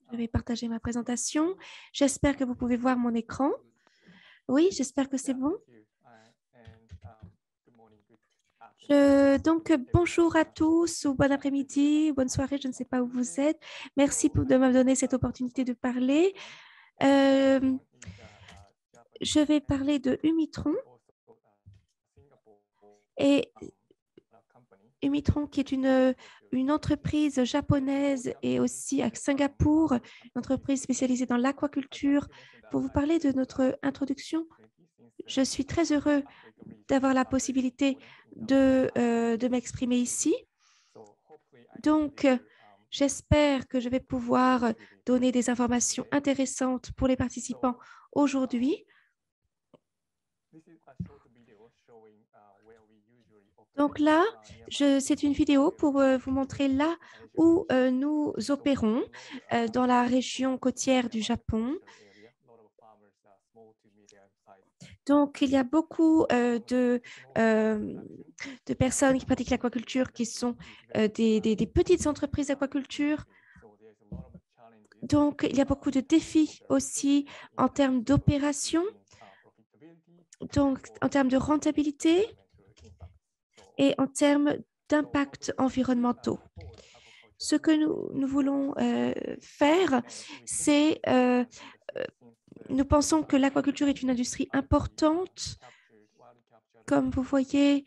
Je vais partager ma présentation. J'espère que vous pouvez voir mon écran. Oui, j'espère que c'est bon. Donc, bonjour à tous ou bon après-midi, bonne soirée, je ne sais pas où vous êtes. Merci pour, de me donner cette opportunité de parler. Euh, je vais parler de Umitron. Et Umitron, qui est une, une entreprise japonaise et aussi à Singapour, une entreprise spécialisée dans l'aquaculture. Pour vous parler de notre introduction, je suis très heureux d'avoir la possibilité de, euh, de m'exprimer ici. Donc, J'espère que je vais pouvoir donner des informations intéressantes pour les participants aujourd'hui. Donc là, c'est une vidéo pour euh, vous montrer là où euh, nous opérons dans la région côtière du Japon. Donc, il y a beaucoup de, de personnes qui pratiquent l'aquaculture qui sont des, des, petites entreprises d'aquaculture. Donc, il y a beaucoup de défis aussi en termes d'opération, donc en termes de rentabilité et en termes d'impact environnementaux. Ce que nous voulons faire, c'est nous pensons que l'aquaculture est une industrie importante. Comme vous voyez,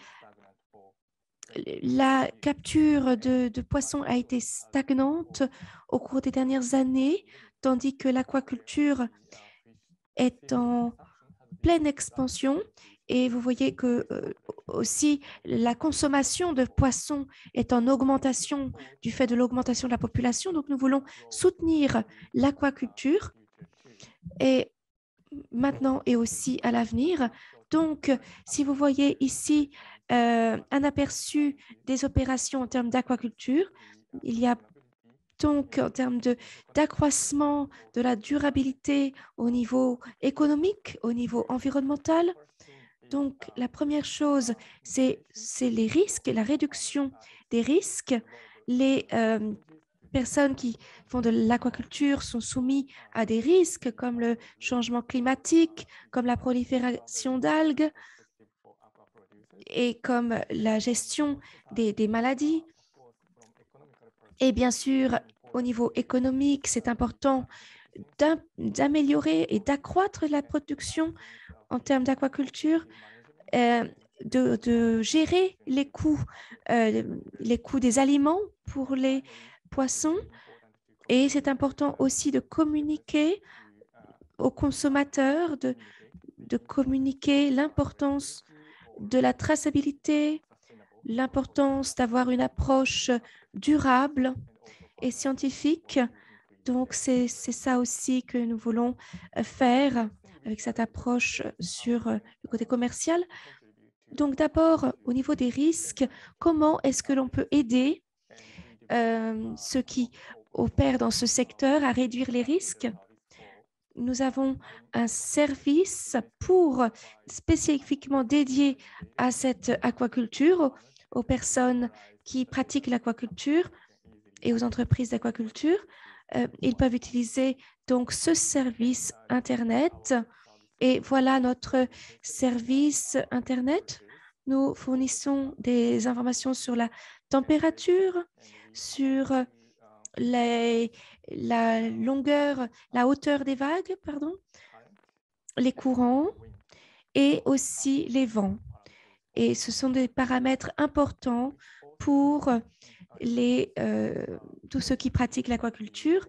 la capture de, poissons a été stagnante au cours des dernières années, tandis que l'aquaculture est en pleine expansion. Et vous voyez que euh, aussi la consommation de poissons est en augmentation du fait de l'augmentation de la population. Donc, nous voulons soutenir l'aquaculture et maintenant et aussi à l'avenir. Donc, si vous voyez ici euh, un aperçu des opérations en termes d'aquaculture, il y a donc en termes d'accroissement de, la durabilité au niveau économique, au niveau environnemental. Donc, la première chose, c'est les risques, la réduction des risques. Les euh, personnes qui font de l'aquaculture sont soumises à des risques comme le changement climatique, comme la prolifération d'algues et comme la gestion des, maladies. Et bien sûr, au niveau économique, c'est important d'améliorer et d'accroître la production en termes d'aquaculture, euh, de, gérer les coûts, euh, les coûts des aliments pour les poissons. Et c'est important aussi de communiquer aux consommateurs, de, de communiquer l'importance de la traçabilité, l'importance d'avoir une approche durable et scientifique. Donc, c'est ça aussi que nous voulons faire avec cette approche sur le côté commercial. Donc, d'abord, au niveau des risques, comment est-ce que l'on peut aider euh, ceux qui opèrent dans ce secteur à réduire les risques. Nous avons un service pour spécifiquement dédié à cette aquaculture, aux personnes qui pratiquent l'aquaculture et aux entreprises d'aquaculture. Euh, ils peuvent utiliser donc ce service Internet. Et voilà notre service Internet. Nous fournissons des informations sur la température, sur la longueur, la hauteur des vagues, pardon, les courants et aussi les vents. Et ce sont des paramètres importants pour les, euh, tous ceux qui pratiquent l'aquaculture.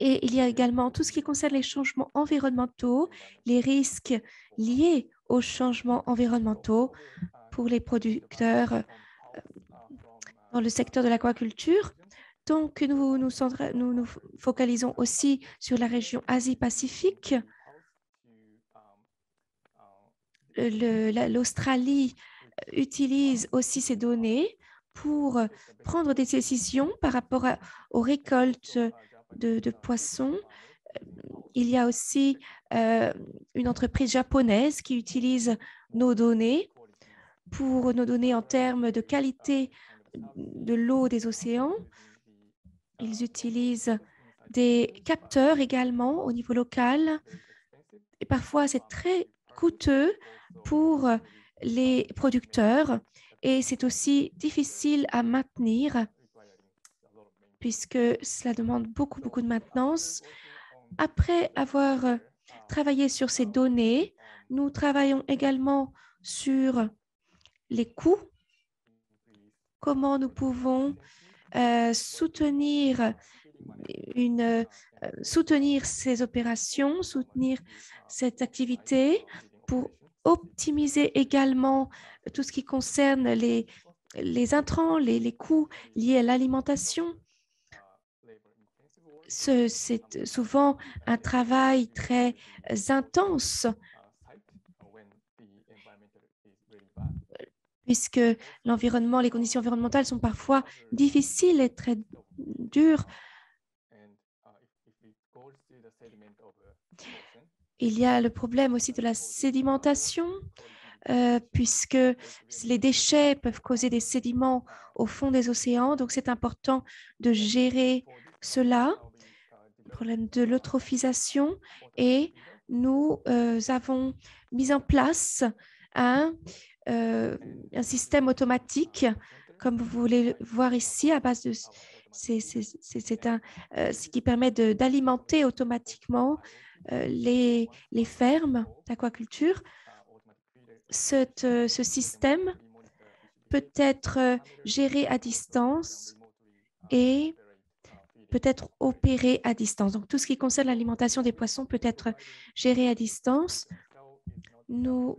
Et il y a également tout ce qui concerne les changements environnementaux, les risques liés aux changements environnementaux pour les producteurs dans le secteur de l'aquaculture. Donc, nous nous, nous focalisons aussi sur la région Asie-Pacifique. L'Australie utilise aussi ces données pour prendre des décisions par rapport aux récoltes de, poissons. Il y a aussi euh, une entreprise japonaise qui utilise nos données pour nos données en termes de qualité de l'eau des océans. Ils utilisent des capteurs également au niveau local. Et parfois, c'est très coûteux pour les producteurs et c'est aussi difficile à maintenir puisque cela demande beaucoup, beaucoup de maintenance. Après avoir travaillé sur ces données, nous travaillons également sur les coûts comment nous pouvons euh, soutenir, une, euh, soutenir ces opérations, soutenir cette activité pour optimiser également tout ce qui concerne les, les intrants, les, coûts liés à l'alimentation. Ce- C'est souvent un travail très intense puisque l'environnement, les conditions environnementales sont parfois difficiles et très dures. Il y a le problème aussi de la sédimentation, euh, puisque les déchets peuvent causer des sédiments au fond des océans. Donc, c'est important de gérer cela, le problème de l'eutrophisation. Et nous euh, avons mis en place un, euh, un système automatique, comme vous voulez le voir ici, à base de... C'est euh, ce qui permet d'alimenter automatiquement euh, les, les fermes d'aquaculture. Ce système peut être géré à distance et peut être opéré à distance. Donc, tout ce qui concerne l'alimentation des poissons peut être géré à distance. Nous,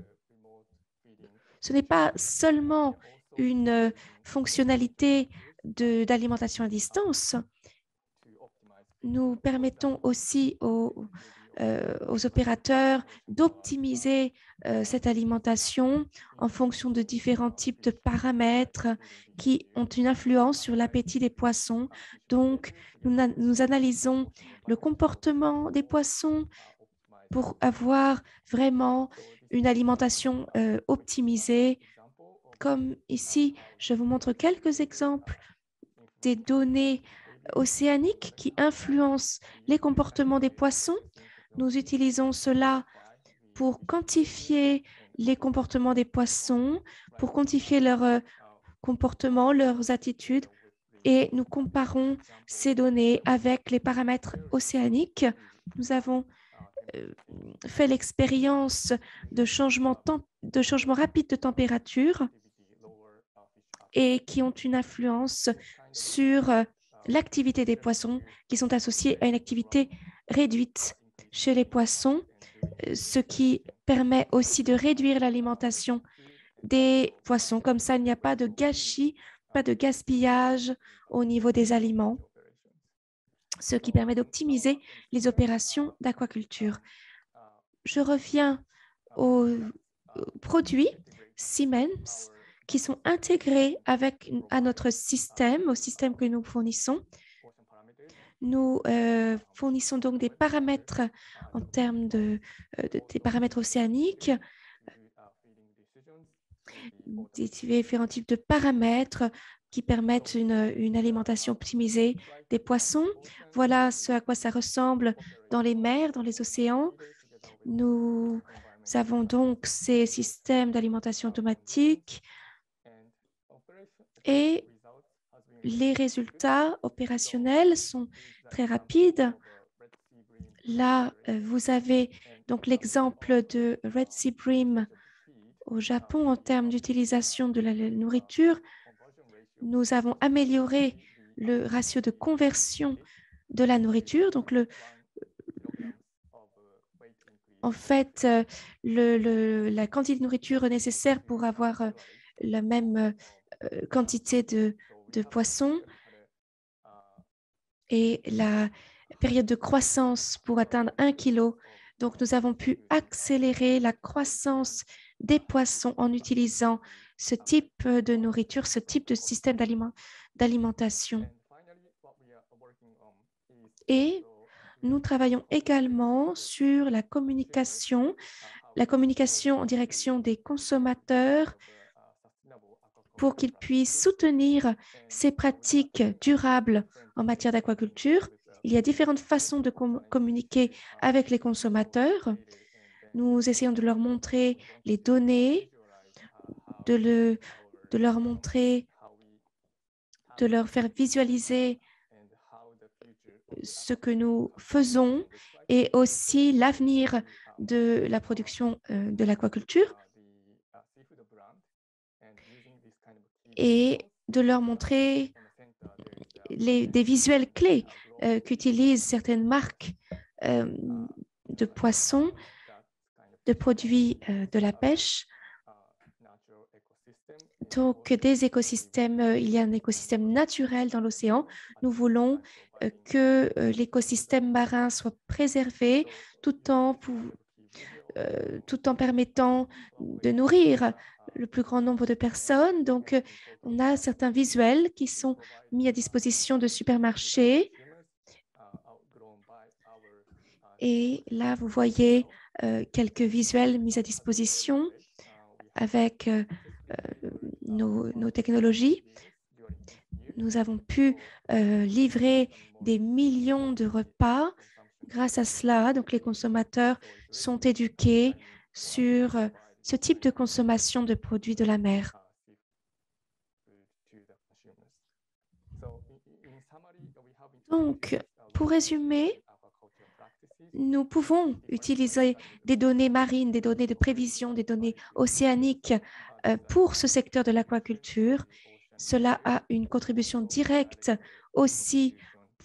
ce n'est pas seulement une euh, fonctionnalité d'alimentation à distance. Nous permettons aussi aux, euh, opérateurs d'optimiser euh, cette alimentation en fonction de différents types de paramètres qui ont une influence sur l'appétit des poissons. Donc, nous analysons le comportement des poissons pour avoir vraiment une alimentation euh, optimisée. Comme ici, je vous montre quelques exemples des données océaniques qui influencent les comportements des poissons. Nous utilisons cela pour quantifier les comportements des poissons, pour quantifier leurs euh, comportements, leurs attitudes, et nous comparons ces données avec les paramètres océaniques. Nous avons fait l'expérience de changements tem- de changements rapides de température et qui ont une influence sur euh, l'activité des poissons qui sont associés à une activité réduite chez les poissons, euh, ce qui permet aussi de réduire l'alimentation des poissons. Comme ça, il n'y a pas de gâchis, pas de gaspillage au niveau des aliments, ce qui permet d'optimiser les opérations d'aquaculture. Je reviens aux produits Siemens qui sont intégrés avec, à notre système, au système que nous fournissons. Nous euh, fournissons donc des paramètres en termes de, euh, de- des paramètres océaniques, différents types de paramètres qui permettent une, alimentation optimisée des poissons. Voilà ce à quoi ça ressemble dans les mers, dans les océans. Nous avons donc ces systèmes d'alimentation automatique et les résultats opérationnels sont très rapides. Là, euh, vous avez donc l'exemple de Red Sea Bream au Japon en termes d'utilisation de la nourriture. Nous avons amélioré le ratio de conversion de la nourriture. Donc, le, en fait, euh, la quantité de nourriture nécessaire pour avoir euh, la même euh, quantité de, de poissons et la période de croissance pour atteindre un kilo. Donc, nous avons pu accélérer la croissance des poissons en utilisant ce type de nourriture, ce type de système d'aliment- d'alimentation. Et nous travaillons également sur la communication, la communication en direction des consommateurs pour qu'ils puissent soutenir ces pratiques durables en matière d'aquaculture. Il y a différentes façons de com- communiquer avec les consommateurs. Nous essayons de leur montrer les données, de, le- de leur montrer, de leur faire visualiser ce que nous faisons et aussi l'avenir de la production euh, de l'aquaculture et de leur montrer les, des visuels clés euh, qu'utilisent certaines marques euh, de poissons, de produits de la pêche Donc, des écosystèmes, euh, il y a un écosystème naturel dans l'océan. Nous voulons euh, que euh, l'écosystème marin soit préservé tout en, tout en permettant de nourrir le plus grand nombre de personnes. Donc, on a certains visuels qui sont mis à disposition de supermarchés. Et là, vous voyez quelques visuels mis à disposition avec nos, technologies. Nous avons pu euh, livrer des millions de repas grâce à cela. Donc, les consommateurs sont éduqués sur euh, ce type de consommation de produits de la mer. Donc, pour résumer, nous pouvons utiliser des données marines, des données de prévision, des données océaniques euh, pour ce secteur de l'aquaculture. Cela a une contribution directe aussi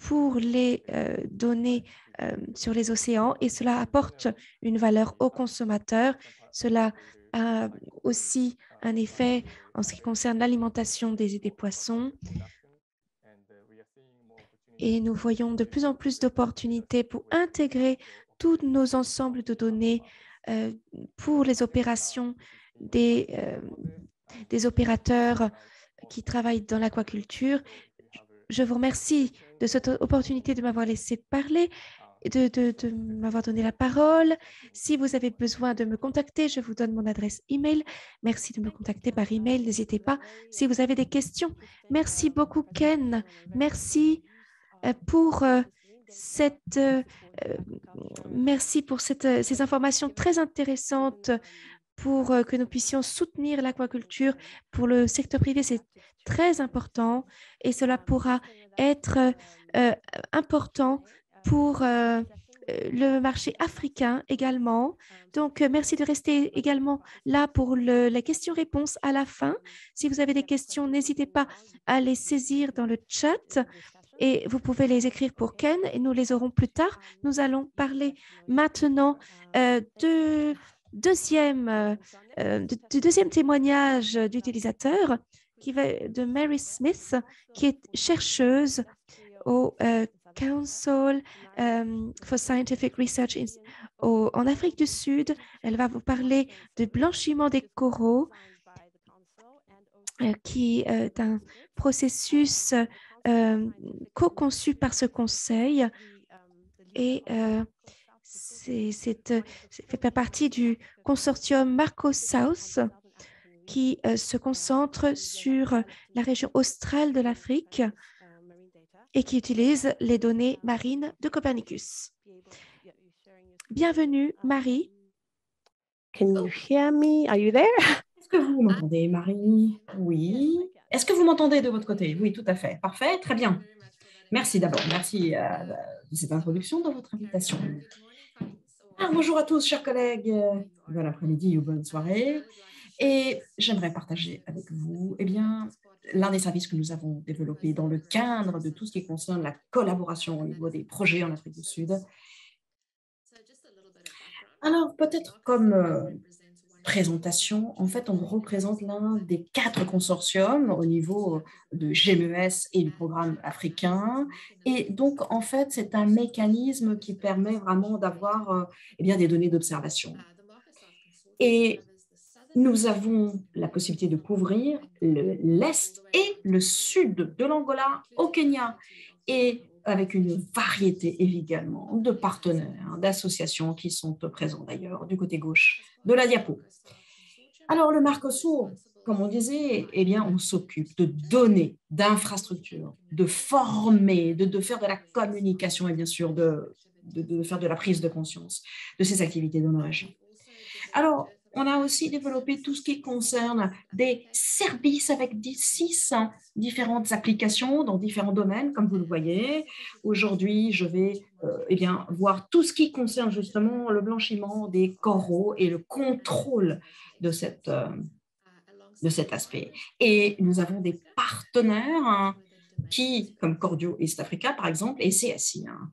pour les euh, données euh, sur les océans et cela apporte une valeur aux consommateurs. Cela a aussi un effet en ce qui concerne l'alimentation des poissons. Et nous voyons de plus en plus d'opportunités pour intégrer tous nos ensembles de données pour les opérations des, euh, des opérateurs qui travaillent dans l'aquaculture. Je vous remercie de cette opportunité de m'avoir laissé parler, de, m'avoir donné la parole. Si vous avez besoin de me contacter, je vous donne mon adresse email. Merci de me contacter par email. N'hésitez pas si vous avez des questions. Merci beaucoup, Ken. Merci euh, pour euh, cette, merci pour ces informations très intéressantes pour euh, que nous puissions soutenir l'aquaculture pour le secteur privé, c'est très important et cela pourra être euh, important pour euh, le marché africain également. Donc, merci de rester également là pour le, la question-réponse à la fin. Si vous avez des questions, n'hésitez pas à les saisir dans le chat et vous pouvez les écrire pour Ken et nous les aurons plus tard. Nous allons parler maintenant de deuxième, euh, euh, du deuxième témoignage d'utilisateur qui va de Mary Smith, qui est chercheuse au euh, Council for Scientific Research en Afrique du Sud. Elle va vous parler de blanchiment des coraux, qui est un processus co-conçu par ce conseil. Et c'est euh, fait partie du consortium Marco South qui euh, se concentre sur la région australe de l'Afrique et qui utilise les données marines de Copernicus. Bienvenue, Marie. Can you hear me? Are you there? Est-ce que vous m'entendez, Marie? Oui. Est-ce que vous m'entendez de votre côté? Oui, tout à fait. Parfait, très bien. Merci d'abord. Merci euh, de cette introduction, de votre invitation. Ah, bonjour à tous, chers collègues. Bon après-midi ou bonne soirée. Et j'aimerais partager avec vous eh l'un des services que nous avons développé dans le cadre de tout ce qui concerne la collaboration au niveau des projets en Afrique du Sud. Alors, peut-être comme euh, présentation, en fait, on représente l'un des quatre consortiums au niveau de GMES et du programme africain. Et donc, en fait, c'est un mécanisme qui permet vraiment d'avoir euh, eh des données d'observation. Et nous avons la possibilité de couvrir l'Est et le Sud de l'Angola au Kenya. Et avec une variété également de partenaires, d'associations qui sont présents d'ailleurs du côté gauche de la diapo. Alors, le Marcosour, comme on disait, eh bien, on s'occupe de donner, d'infrastructures, de former, de, faire de la communication et bien sûr de, de, de, faire de la prise de conscience de ces activités dans nos régions. Alors, on a aussi développé tout ce qui concerne des services avec six différentes applications dans différents domaines, comme vous le voyez. Aujourd'hui, je vais euh, eh bien, voir tout ce qui concerne justement le blanchiment des coraux et le contrôle de, cette, euh, de cet aspect. Et nous avons des partenaires hein, qui, comme Cordio East Africa par exemple, et CSI. Hein.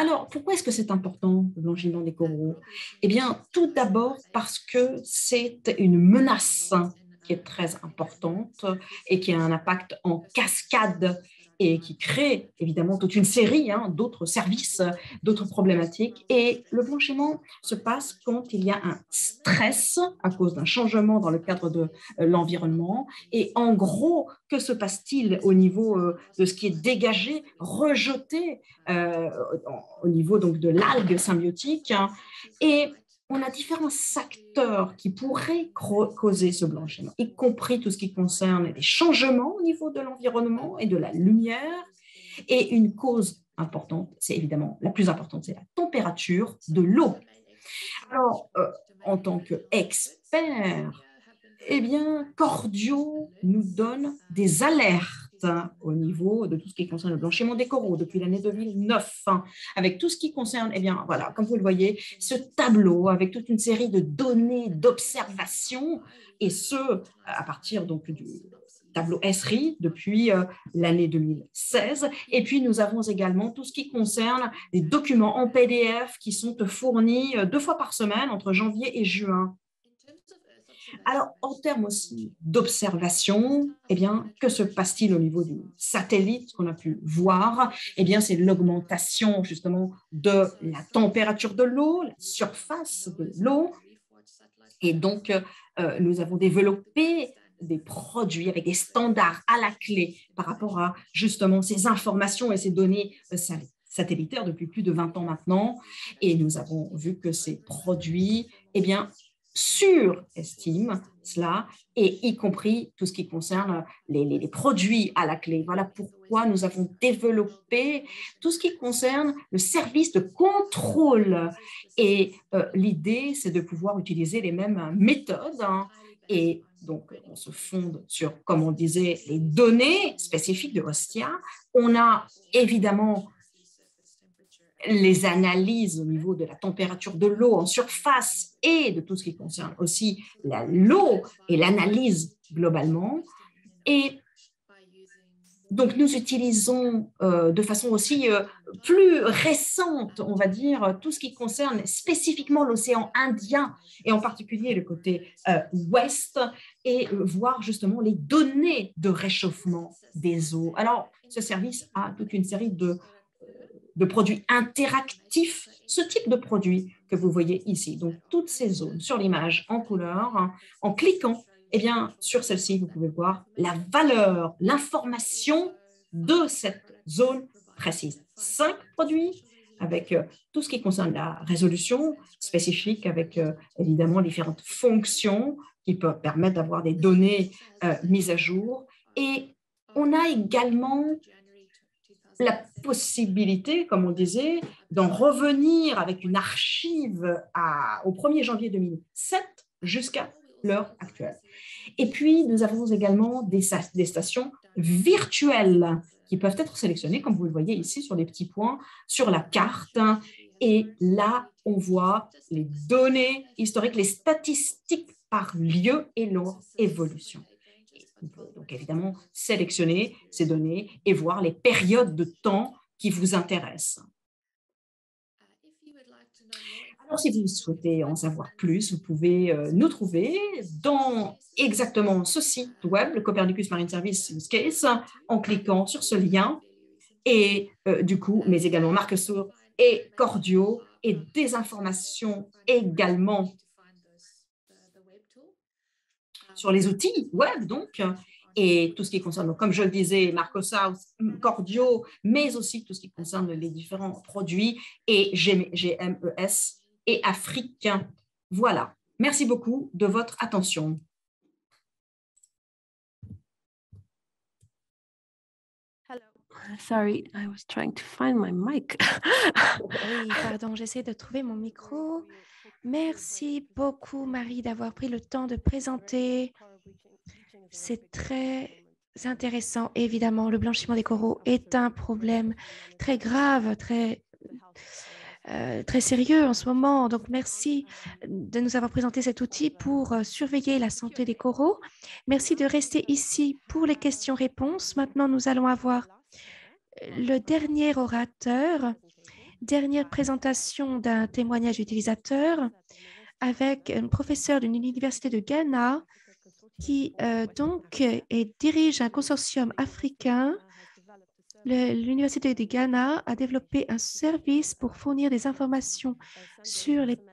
Alors, pourquoi est-ce que c'est important, le blanchiment des coraux? Eh bien, tout d'abord parce que c'est une menace qui est très importante et qui a un impact en cascade et qui crée évidemment toute une série hein, d'autres services, d'autres problématiques. Et le blanchiment se passe quand il y a un stress à cause d'un changement dans le cadre de euh, l'environnement. Et en gros, que se passe-t-il au niveau euh, de ce qui est dégagé, rejeté euh, au niveau donc de l'algue symbiotique hein. On a différents acteurs qui pourraient causer ce blanchiment, y compris tout ce qui concerne les changements au niveau de l'environnement et de la lumière. Et une cause importante, c'est évidemment la plus importante, c'est la température de l'eau. Alors, euh, en tant qu'expert, eh bien, Cordio nous donne des alertes au niveau de tout ce qui concerne le blanchiment des coraux depuis l'année 2009, hein, avec tout ce qui concerne, eh bien, voilà, comme vous le voyez, ce tableau avec toute une série de données d'observation, et ce, à partir donc du tableau ESRI depuis euh, l'année 2016. Et puis, nous avons également tout ce qui concerne les documents en PDF qui sont fournis euh, deux fois par semaine entre janvier et juin alors, en termes aussi d'observation, eh bien, que se passe-t-il au niveau du satellite qu'on a pu voir? Eh bien, c'est l'augmentation justement de la température de l'eau, la surface de l'eau. Et donc, euh, nous avons développé des produits avec des standards à la clé par rapport à justement ces informations et ces données euh, satellitaires depuis plus de 20 ans maintenant. Et nous avons vu que ces produits, eh bien, surestime cela, et y compris tout ce qui concerne les, produits à la clé. Voilà pourquoi nous avons développé tout ce qui concerne le service de contrôle. Et euh, l'idée, c'est de pouvoir utiliser les mêmes méthodes. Hein. et donc, on se fonde sur, comme on disait, les données spécifiques de Hostia. On a évidemment les analyses au niveau de la température de l'eau en surface et de tout ce qui concerne aussi l'eau et l'analyse globalement. Et donc, nous utilisons euh, de façon aussi euh, plus récente, on va dire, tout ce qui concerne spécifiquement l'océan Indien et en particulier le côté euh, ouest et voir justement les données de réchauffement des eaux. Alors, ce service a toute une série de de produits interactifs, ce type de produit que vous voyez ici. Donc, toutes ces zones sur l'image en couleur, hein, en cliquant eh bien, sur celle-ci, vous pouvez voir la valeur, l'information de cette zone précise. Cinq produits avec euh, tout ce qui concerne la résolution spécifique, avec euh, évidemment différentes fonctions qui peuvent permettre d'avoir des données euh, mises à jour. Et on a également la possibilité, comme on disait, d'en revenir avec une archive au 1er janvier 2007 jusqu'à l'heure actuelle. Et puis, nous avons également des stations virtuelles qui peuvent être sélectionnées, comme vous le voyez ici sur les petits points, sur la carte. Et là, on voit les données historiques, les statistiques par lieu et leur évolution évidemment sélectionner ces données et voir les périodes de temps qui vous intéressent. Alors, si vous souhaitez en savoir plus, vous pouvez euh, nous trouver dans exactement ce site web, le Copernicus Marine Service Use Case, en cliquant sur ce lien. Et euh, du coup, mais également Marquesur et Cordio et des informations également sur les outils web, donc, et tout ce qui concerne, comme je le disais, Marcosa, Cordio, mais aussi tout ce qui concerne les différents produits et GMES et africains. Voilà. Merci beaucoup de votre attention. Sorry, I was trying to find my mic. oui, pardon, j'essaie de trouver mon micro. Merci beaucoup, Marie, d'avoir pris le temps de présenter. C'est très intéressant. Évidemment, le blanchiment des coraux est un problème très grave, très, euh, sérieux en ce moment. Donc, merci de nous avoir présenté cet outil pour euh, surveiller la santé des coraux. Merci de rester ici pour les questions-réponses. Maintenant, nous allons avoir le dernier orateur dernière présentation d'un témoignage utilisateur avec un professeur d'une université de Ghana qui euh, donc dirige un consortium africain. L'Université de Ghana a développé un service pour fournir des informations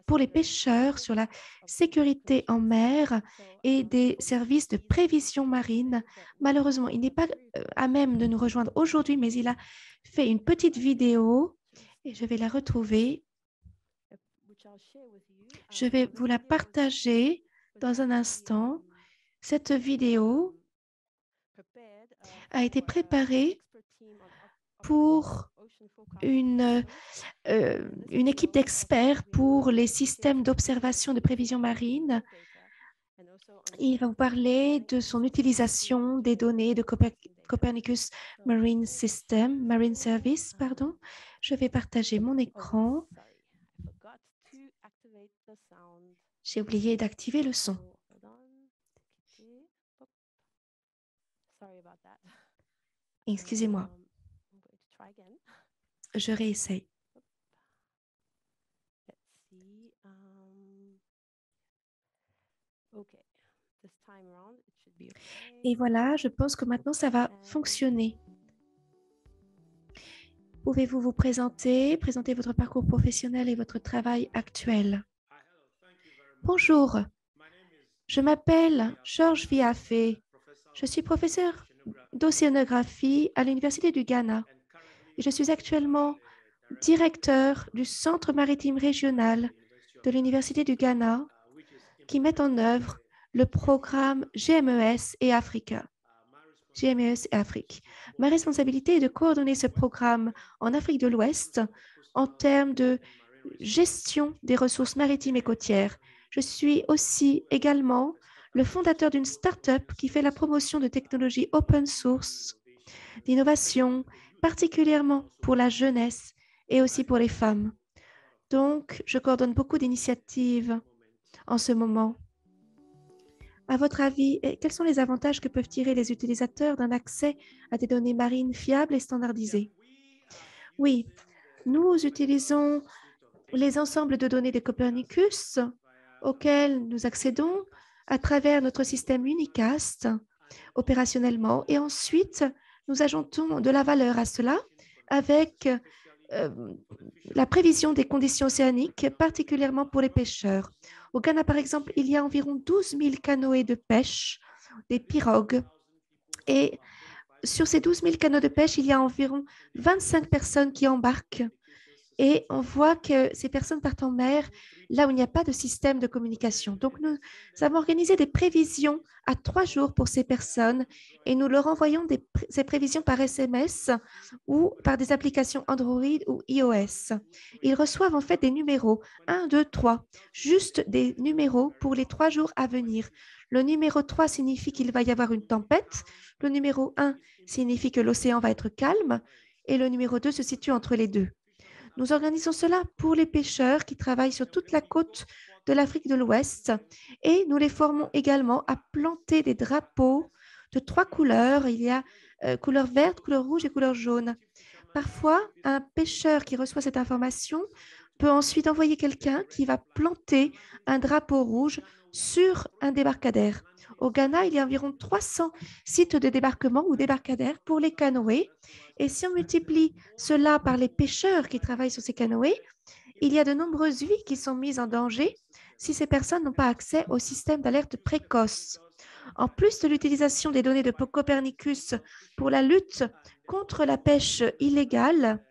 pour les pêcheurs sur la sécurité en mer et des services de prévision marine. Malheureusement, il n'est pas euh, à même de nous rejoindre aujourd'hui, mais il a fait une petite vidéo et je vais la retrouver. Je vais vous la partager dans un instant. Cette vidéo a été préparée pour une, euh, une équipe d'experts pour les systèmes d'observation de prévision marine. Il va vous parler de son utilisation des données de Copernicus Marine System, Marine Service, pardon. Je vais partager mon écran. J'ai oublié d'activer le son. Excusez-moi. Je réessaye. Et voilà, je pense que maintenant ça va fonctionner. Pouvez-vous vous présenter, présenter votre parcours professionnel et votre travail actuel? Bonjour, je m'appelle Georges Viafé. Je suis professeur d'océanographie à l'Université du Ghana. je suis actuellement directeur du Centre maritime régional de l'Université du Ghana qui met en œuvre le programme GMES et Africa. GMES et Afrique. Ma responsabilité est de coordonner ce programme en Afrique de l'Ouest en termes de gestion des ressources maritimes et côtières. Je suis aussi également le fondateur d'une start-up qui fait la promotion de technologies open source, d'innovation, particulièrement pour la jeunesse et aussi pour les femmes. Donc, je coordonne beaucoup d'initiatives en ce moment. À votre avis, quels sont les avantages que peuvent tirer les utilisateurs d'un accès à des données marines fiables et standardisées? Oui, nous utilisons les ensembles de données de Copernicus auxquels nous accédons à travers notre système Unicast opérationnellement et ensuite nous ajoutons de la valeur à cela avec euh, la prévision des conditions océaniques, particulièrement pour les pêcheurs. Au Ghana, par exemple, il y a environ 12 000 canoës de pêche, des pirogues, et sur ces 12 000 canoës de pêche, il y a environ 25 personnes qui embarquent. Et on voit que ces personnes partent en mer là où il n'y a pas de système de communication. Donc, nous avons organisé des prévisions à trois jours pour ces personnes et nous leur envoyons ces prévisions par SMS ou par des applications Android ou iOS. Ils reçoivent en fait des numéros 1, 2, 3, juste des numéros pour les trois jours à venir. Le numéro 3 signifie qu'il va y avoir une tempête. Le numéro 1 signifie que l'océan va être calme. Et le numéro 2 se situe entre les deux. Nous organisons cela pour les pêcheurs qui travaillent sur toute la côte de l'Afrique de l'Ouest et nous les formons également à planter des drapeaux de trois couleurs. Il y a euh, couleur verte, couleur rouge et couleur jaune. Parfois, un pêcheur qui reçoit cette information peut ensuite envoyer quelqu'un qui va planter un drapeau rouge sur un débarcadère. Au Ghana, il y a environ 300 sites de débarquement ou débarcadères pour les canoës. Et si on multiplie cela par les pêcheurs qui travaillent sur ces canoës, il y a de nombreuses vies qui sont mises en danger si ces personnes n'ont pas accès au système d'alerte précoce. En plus de l'utilisation des données de Copernicus pour la lutte contre la pêche illégale,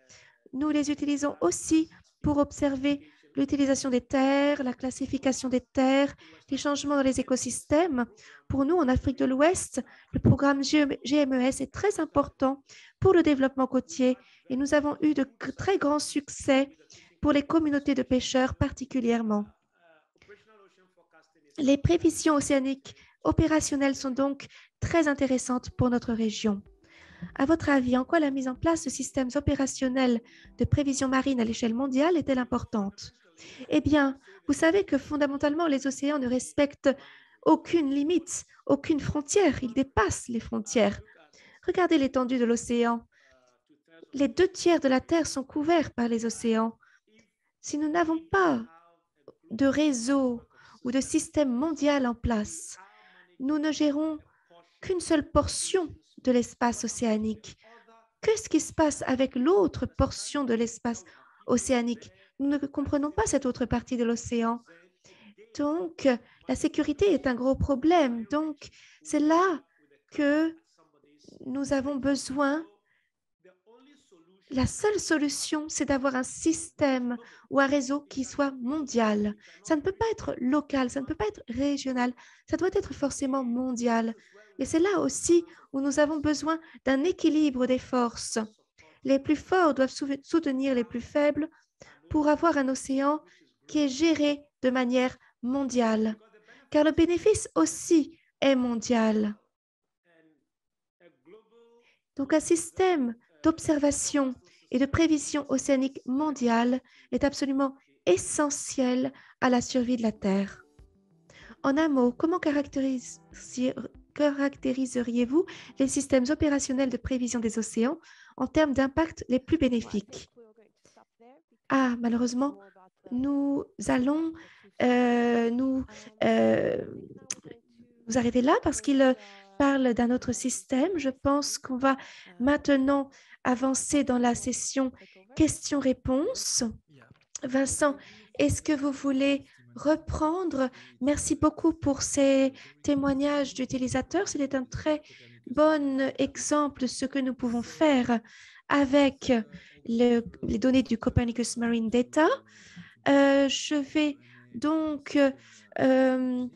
nous les utilisons aussi pour observer l'utilisation des terres, la classification des terres, les changements dans les écosystèmes. Pour nous, en Afrique de l'Ouest, le programme GMES est très important pour le développement côtier et nous avons eu de très grands succès pour les communautés de pêcheurs particulièrement. Les prévisions océaniques opérationnelles sont donc très intéressantes pour notre région. À votre avis, en quoi la mise en place de systèmes opérationnels de prévision marine à l'échelle mondiale est-elle importante? Eh bien, vous savez que fondamentalement, les océans ne respectent aucune limite, aucune frontière. Ils dépassent les frontières. Regardez l'étendue de l'océan. les deux tiers de la Terre sont couverts par les océans. Si nous n'avons pas de réseau ou de système mondial en place, nous ne gérons qu'une seule portion de l'espace océanique. Qu'est-ce qui se passe avec l'autre portion de l'espace océanique? Nous ne comprenons pas cette autre partie de l'océan. Donc, la sécurité est un gros problème. Donc, c'est là que nous avons besoin la seule solution, c'est d'avoir un système ou un réseau qui soit mondial. Ça ne peut pas être local, ça ne peut pas être régional, ça doit être forcément mondial. Et c'est là aussi où nous avons besoin d'un équilibre des forces. Les plus forts doivent soutenir les plus faibles pour avoir un océan qui est géré de manière mondiale, car le bénéfice aussi est mondial. Donc un système d'observation et de prévision océanique mondiale est absolument essentiel à la survie de la Terre. En un mot, comment caractériseriez-vous les systèmes opérationnels de prévision des océans en termes d'impact les plus bénéfiques? Ah, malheureusement, nous allons euh, nous, euh, nous arriver là parce qu'il parle d'un autre système. Je pense qu'on va maintenant avancer dans la session questions-réponses. Vincent, est-ce que vous voulez reprendre Merci beaucoup pour ces témoignages d'utilisateurs. C'était un très bon exemple de ce que nous pouvons faire avec les données du Copernicus Marine Data. Euh, je vais donc euh,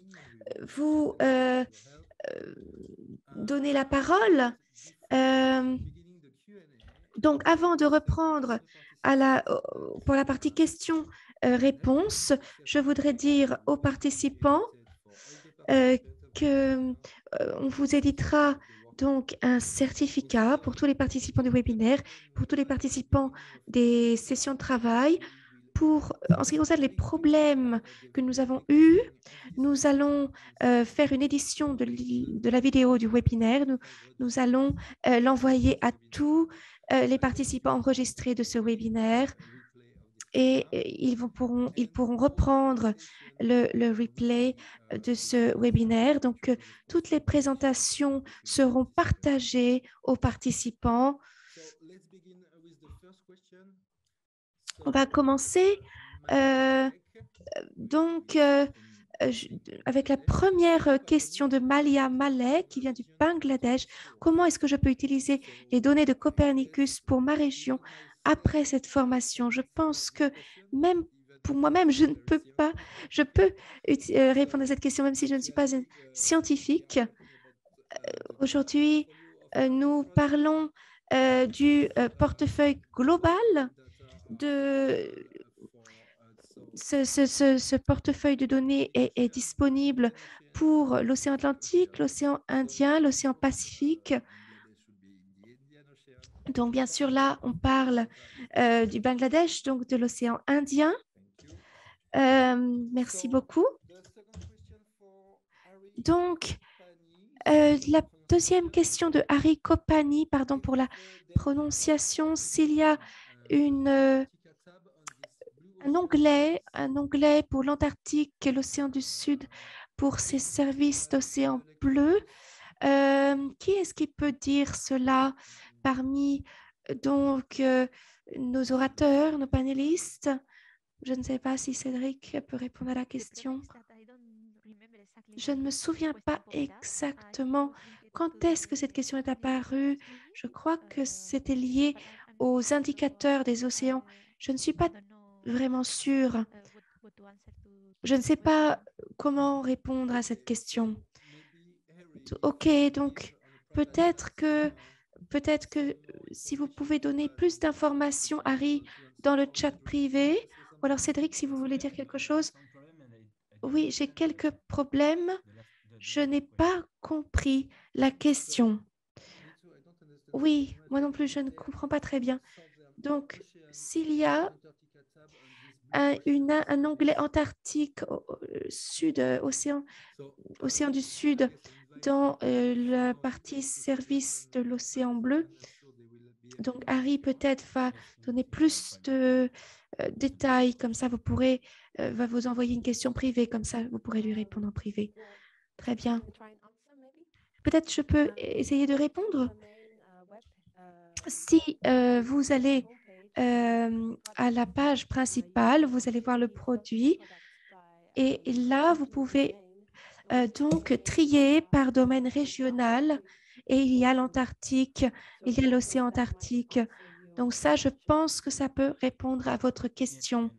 vous euh, donner la parole. Donc, avant de reprendre la, pour la partie questions-réponses, je voudrais dire aux participants euh, on vous éditera donc un certificat pour tous les participants du webinaire, pour tous les participants des sessions de travail, pour, euh, en ce qui concerne les problèmes que nous avons eus, nous allons euh, faire une édition de, la vidéo du webinaire. Nous, allons euh, l'envoyer à tous les participants enregistrés de ce webinaire et ils, vont, pourront, ils pourront reprendre le, replay de ce webinaire. Donc, toutes les présentations seront partagées aux participants On va commencer euh, donc euh, avec la première question de Malia Malek qui vient du Bangladesh. Comment est-ce que je peux utiliser les données de Copernicus pour ma région après cette formation Je pense que même pour moi-même, je ne peux pas, je peux euh, répondre à cette question même si je ne suis pas une scientifique. Aujourd'hui, nous parlons du portefeuille global de ce, portefeuille de données est, disponible pour l'océan Atlantique, l'océan Indien, l'océan Pacifique. Donc, bien sûr, là, on parle euh, du Bangladesh, donc de l'océan Indien. Euh, merci beaucoup. Donc, euh, la deuxième question de Harry Kopani, pardon pour la prononciation, s'il y a un onglet, un onglet pour l'Antarctique et l'océan du Sud pour ces services d'océan bleu. Qui est-ce qui peut dire cela? Parmi donc euh, nos orateurs, nos panélistes Je ne sais pas si Cédric peut répondre à la question. Je ne me souviens pas exactement quand est-ce que cette question est apparue. Je crois que c'était lié aux indicateurs des océans, je ne suis pas vraiment sûre. Je ne sais pas comment répondre à cette question. Ok, donc peut-être que peut-être que si vous pouvez donner plus d'informations, Harry, dans le chat privé, ou alors Cédric, si vous voulez dire quelque chose. Oui, j'ai quelques problèmes. Je n'ai pas compris la question. Oui, moi non plus, je ne comprends pas très bien. Donc, s'il y a un, onglet antarctique au, sud, euh, océan du Sud, dans euh, la partie service de l'océan bleu, Donc, Harry peut-être va donner plus de euh, détails, comme ça vous pourrez, euh, va vous envoyer une question privée, comme ça vous pourrez lui répondre en privé. Très bien. Peut-être je peux essayer de répondre. Si vous allez à la page principale, vous allez voir le produit et là, vous pouvez euh, donc trier par domaine régional et il y a l'Antarctique, il y a l'océan Antarctique. Donc ça, je pense que ça peut répondre à votre question.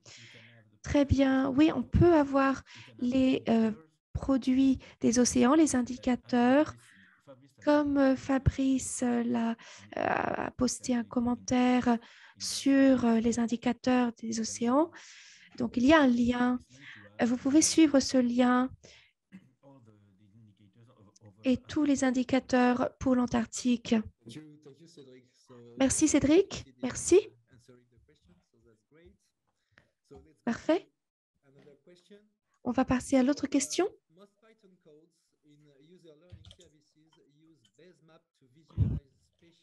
Très bien. Oui, on peut avoir les euh, produits des océans, les indicateurs. Comme euh, Fabrice a posté un commentaire sur les indicateurs des océans, donc il y a un lien. Vous pouvez suivre ce lien et tous les indicateurs pour l'Antarctique. Merci Cédric. Merci. Parfait. On va passer à l'autre question.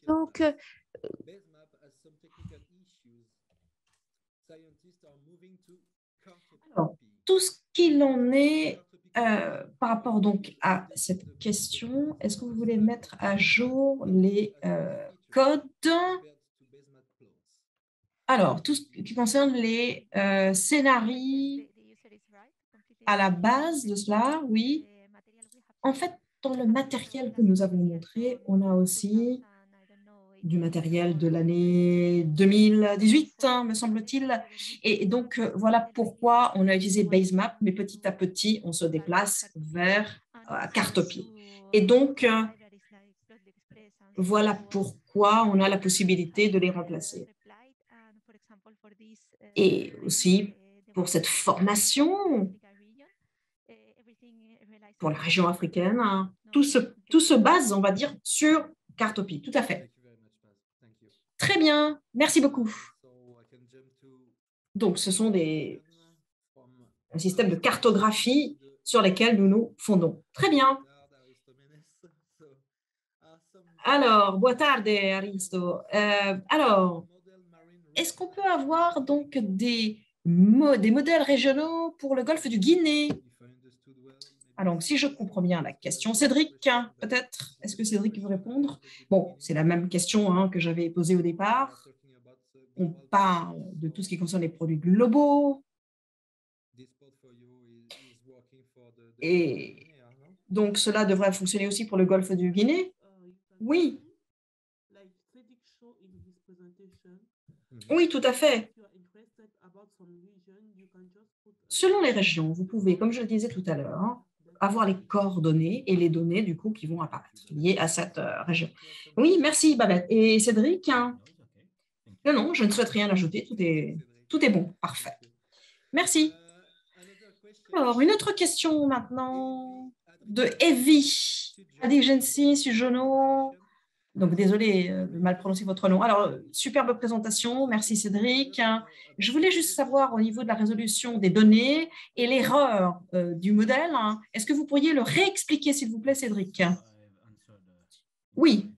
Donc. Tout ce qu'il en est euh, par rapport donc à cette question, est-ce que vous voulez mettre à jour les euh, codes? Alors, tout ce qui concerne les euh, scénarios à la base de cela, oui. En fait, dans le matériel que nous avons montré, on a aussi du matériel de l'année 2018, hein, me semble-t-il. Et donc, euh, voilà pourquoi on a utilisé Basemap, mais petit à petit, on se déplace vers euh, Cartopie. Et donc, euh, voilà pourquoi on a la possibilité de les remplacer. Et aussi pour cette formation pour la région africaine, hein, tout se, tout se base, on va dire, sur Cartopie. Tout à fait. Très bien, merci beaucoup. Donc, ce sont des un système de cartographie sur lesquels nous nous fondons. Très bien. Alors, Aristo. Euh, alors, est-ce qu'on peut avoir donc des, des modèles régionaux pour le golfe du Guinée? Alors, si je comprends bien la question, Cédric, hein, peut-être? Est-ce que Cédric veut répondre? Bon, c'est la même question hein, que j'avais posée au départ. On parle de tout ce qui concerne les produits globaux. Et donc, cela devrait fonctionner aussi pour le golfe du Guinée? Oui, oui, tout à fait. Selon les régions, vous pouvez, comme je le disais tout à l'heure, avoir les coordonnées et les données du coup qui vont apparaître liées à cette euh, région. Oui, merci Babette. Et Cédric hein? Non, non, je ne souhaite rien ajouter. Tout est, tout est bon. Parfait. Merci. Alors, une autre question maintenant de Evie. Adigency Sujono. Donc, désolé euh, de mal prononcer votre nom. Alors, superbe présentation. Merci Cédric. Je voulais juste savoir au niveau de la résolution des données et l'erreur euh, du modèle. hein, Est-ce que vous pourriez le réexpliquer, s'il vous plaît, Cédric? Oui.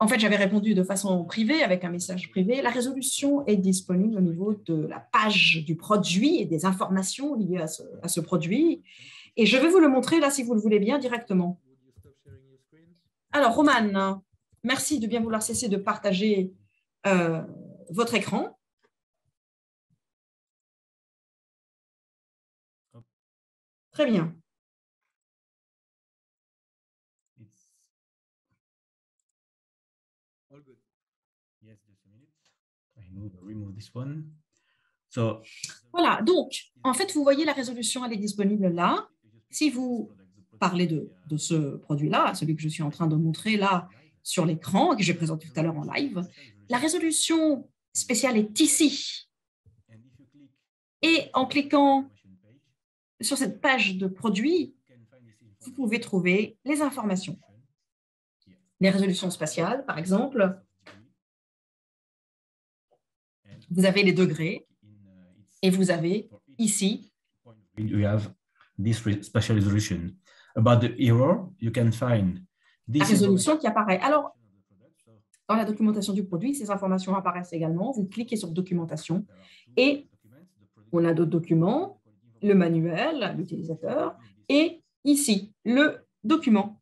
En fait, j'avais répondu de façon privée avec un message privé. La résolution est disponible au niveau de la page du produit et des informations liées à ce, à ce produit. Et je vais vous le montrer là, si vous le voulez bien, directement. Alors, Roman, merci de bien vouloir cesser de partager euh, votre écran. Très bien. Voilà, donc, en fait, vous voyez la résolution, elle est disponible là. Si vous parlez de, de ce produit-là, celui que je suis en train de montrer là sur l'écran, que j'ai présenté tout à l'heure en live, la résolution spéciale est ici. Et en cliquant sur cette page de produit, vous pouvez trouver les informations. Les résolutions spatiales, par exemple, vous avez les degrés et vous avez ici you have this re- special resolution. About the error, you can find la résolution qui apparaît. Alors, Dans la documentation du produit, ces informations apparaissent également. Vous cliquez sur Documentation et on a d'autres documents, le manuel, l'utilisateur, et ici, le document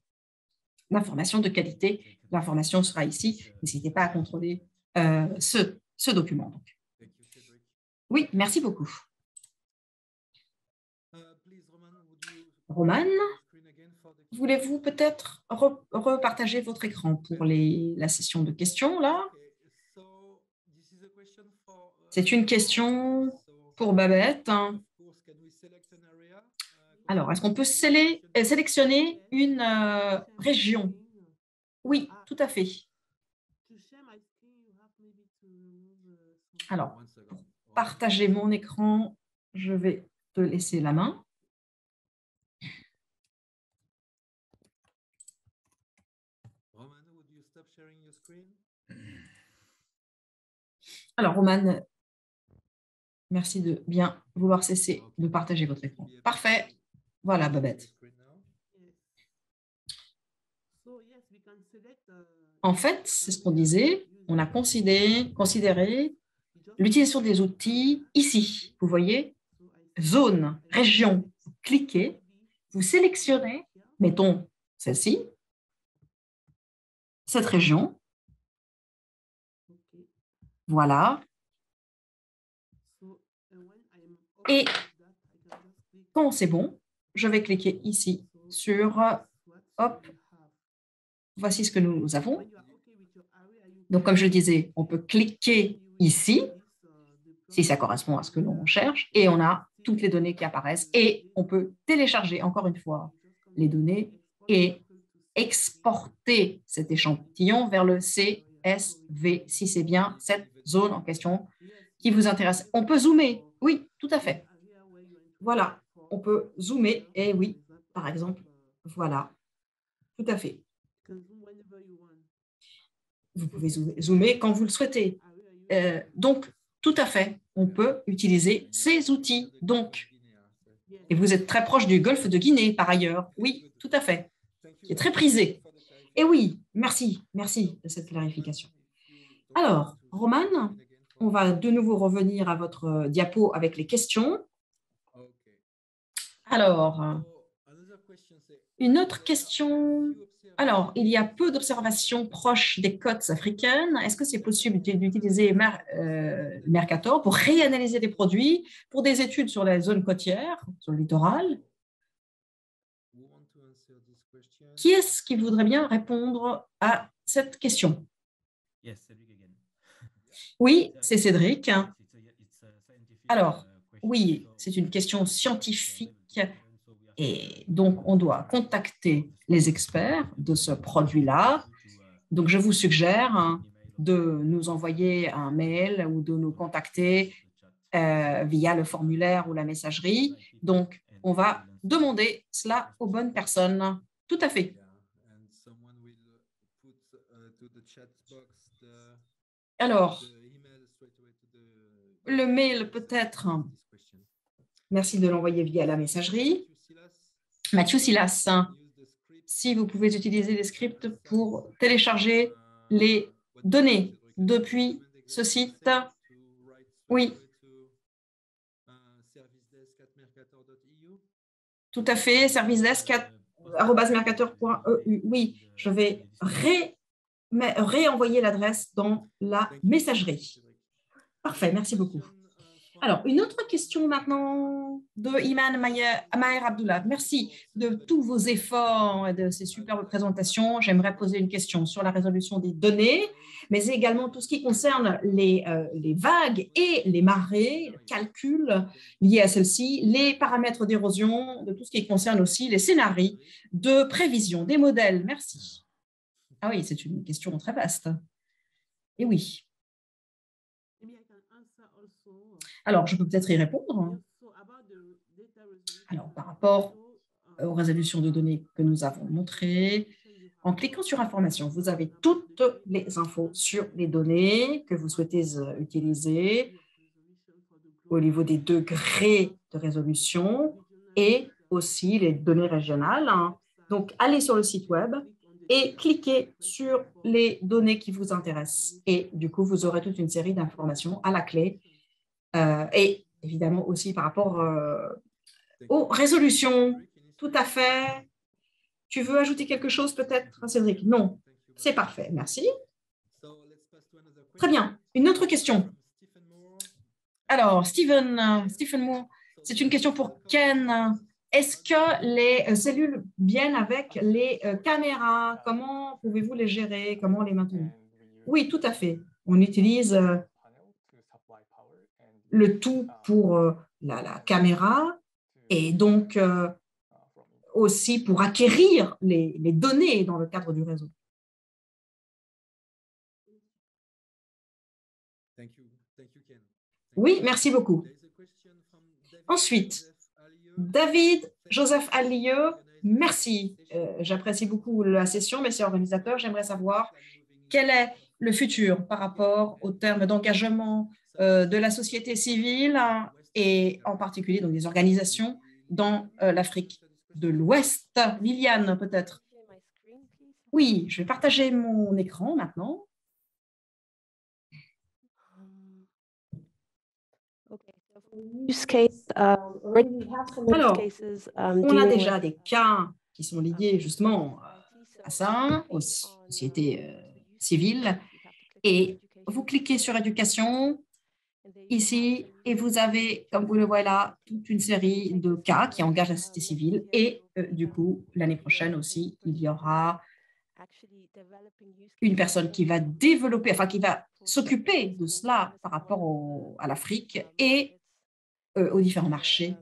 d'information de qualité. L'information sera ici. N'hésitez pas à contrôler euh, ce, ce document. donc. Oui, merci beaucoup. Roman, voulez-vous peut-être re- repartager votre écran pour la session de questions là? C'est une question pour Babette. hein. Alors, est-ce qu'on peut euh, sélectionner une euh, région? Oui, tout à fait. Alors, pour partager mon écran, je vais te laisser la main. Alors, Roman, merci de bien vouloir cesser de partager votre écran. Parfait. Voilà, Babette. En fait, c'est ce qu'on disait. On a considéré, considéré l'utilisation des outils ici. Vous voyez, zone, région. Vous cliquez, vous sélectionnez, mettons celle-ci, cette région. Voilà. Et quand c'est bon, je vais cliquer ici sur, hop, voici ce que nous avons. Donc, comme je le disais, on peut cliquer ici, si ça correspond à ce que l'on cherche, et on a toutes les données qui apparaissent. Et on peut télécharger, encore une fois, les données et exporter cet échantillon vers le CSV, si c'est bien cette zone en question qui vous intéresse. On peut zoomer, oui, tout à fait. Voilà, on peut zoomer, et oui, par exemple, voilà, tout à fait. Vous pouvez zo- zoomer quand vous le souhaitez. Euh, donc, tout à fait, on peut utiliser ces outils. Donc, et vous êtes très proche du golfe de Guinée, par ailleurs. Oui, tout à fait, qui est très prisé. Et oui, merci, merci de cette clarification. Alors, Roman, on va de nouveau revenir à votre diapo avec les questions. Alors, une autre question. Alors, il y a peu d'observations proches des côtes africaines. Est-ce que c'est possible d'ut- d'utiliser euh, Mercator pour réanalyser des produits pour des études sur la zone côtière, sur le littoral? Qui est-ce qui voudrait bien répondre à cette question? Yes, Cedric again. Oui, c'est Cédric. Alors, uh, question. Oui, c'est une question scientifique et donc on doit contacter les experts de ce produit-là. Donc je vous suggère hein, de nous envoyer un mail ou de nous contacter euh, via le formulaire ou la messagerie. Donc on va demander cela aux bonnes personnes. Tout à fait. Alors, le mail peut-être, merci de l'envoyer via la messagerie. Mathieu Silas, si vous pouvez utiliser les scripts pour télécharger les données depuis ce site. Oui, tout à fait, servicedesk.mercator.eu. Oui, je vais réenvoyer l'adresse dans la messagerie. Parfait, merci beaucoup. Alors, une autre question maintenant de Iman Maher Abdullah. Merci de tous vos efforts et de ces superbes présentations. J'aimerais poser une question sur la résolution des données, mais également tout ce qui concerne les, euh, vagues et les marées, le calcul lié à celles-ci, les paramètres d'érosion, de tout ce qui concerne aussi les scénarios de prévision, des modèles. Merci. Ah oui, c'est une question très vaste. Et oui. Alors, je peux peut-être y répondre. Alors, par rapport aux résolutions de données que nous avons montrées, en cliquant sur Information, vous avez toutes les infos sur les données que vous souhaitez euh, utiliser au niveau des degrés de résolution et aussi les données régionales. hein. Donc, allez sur le site web et cliquez sur les données qui vous intéressent. Et du coup, vous aurez toute une série d'informations à la clé et évidemment aussi par rapport euh, aux résolutions. Tout à fait. Tu veux ajouter quelque chose peut-être, Cédric? Non, c'est parfait. Merci. Très bien. Une autre question. Alors, Stephen, euh, Stephen Moore, c'est une question pour Ken. Est-ce que les euh, cellules viennent avec les euh, caméras? Comment pouvez-vous les gérer? Comment les maintenir? Oui, tout à fait. On utilise euh, le tout pour euh, la, la caméra et donc euh, aussi pour acquérir les, les données dans le cadre du réseau. Oui, merci beaucoup. Ensuite, David Joseph Allieux, merci. Euh, J'apprécie beaucoup la session, messieurs organisateurs. J'aimerais savoir quel est le futur par rapport aux termes d'engagement de la société civile et en particulier donc, des organisations dans euh, l'Afrique de l'Ouest. Liliane, peut-être? Oui, je vais partager mon écran maintenant. Alors, On a déjà des cas qui sont liés justement à ça, aux sociétés euh, civiles. Et vous cliquez sur éducation ici et vous avez, comme vous le voyez là, toute une série de cas qui engagent la société civile. Et euh, du coup, l'année prochaine aussi, il y aura une personne qui va développer, enfin qui va s'occuper de cela par rapport à l'Afrique et euh, aux différents marchés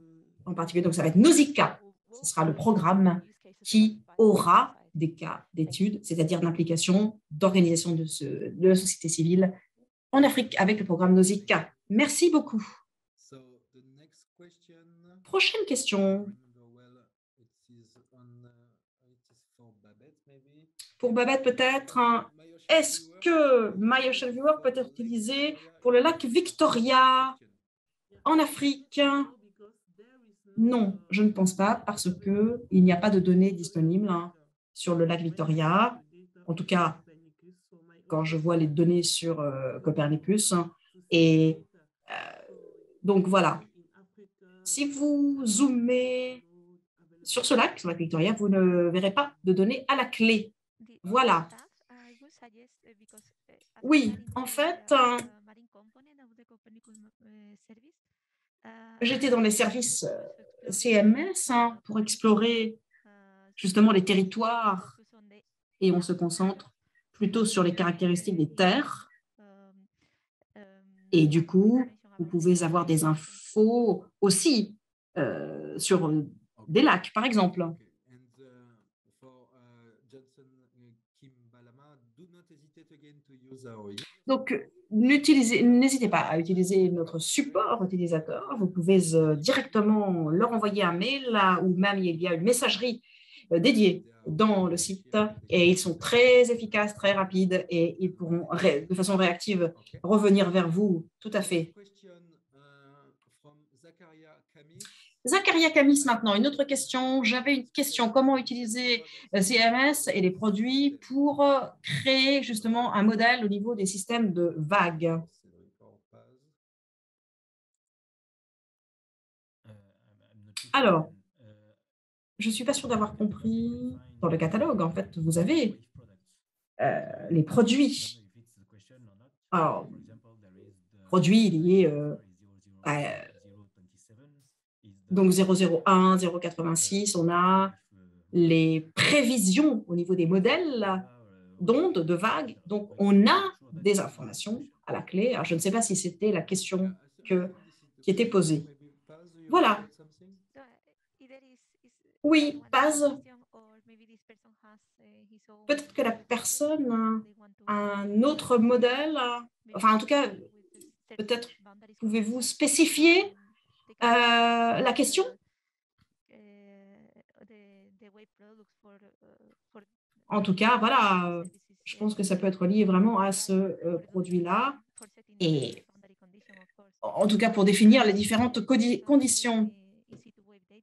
en particulier. Donc, ça va être Nausicaa. Ce sera le programme qui aura des cas d'études, c'est-à-dire d'implication, d'organisation de, de la société civile en Afrique avec le programme Nausicaa. Merci beaucoup. Prochaine question pour Babette peut-être. hein. Est-ce que My Ocean Viewer peut être utilisé pour le lac Victoria en Afrique? Non, je ne pense pas parce que il n'y a pas de données disponibles hein, sur le lac Victoria. En tout cas, quand je vois les données sur euh, Copernicus. hein. Et euh, donc voilà, si vous zoomez sur ce lac, sur lac Victoria, vous ne verrez pas de données à la clé. Voilà. Oui, en fait, euh, j'étais dans les services CMS hein, pour explorer justement les territoires et on se concentre plutôt sur les caractéristiques des terres. Et du coup, vous pouvez avoir des infos aussi euh, sur euh, des lacs, par exemple. Donc, n'utilisez- n'hésitez pas à utiliser notre support utilisateur. Vous pouvez euh, directement leur envoyer un mail là, ou même il y a une messagerie euh, dédiée dans le site et ils sont très efficaces, très rapides et ils pourront de façon réactive revenir vers vous. Tout à fait. Zacharia Camis maintenant, une autre question. J'avais une question. Comment utiliser CMS et les produits pour créer justement un modèle au niveau des systèmes de vagues? Alors, je ne suis pas sûre d'avoir compris. Dans le catalogue, en fait, vous avez euh, les produits. Alors, produits liés euh, à donc 001, 086, on a les prévisions au niveau des modèles d'ondes, de vagues. Donc, on a des informations à la clé. Je ne sais pas si c'était la question que, qui était posée. Voilà. Oui, Paz. Peut-être que la personne a un autre modèle. Enfin, en tout cas, peut-être pouvez-vous spécifier euh, la question? En tout cas, voilà, je pense que ça peut être lié vraiment à ce euh, produit-là. Et en tout cas, pour définir les différentes conditions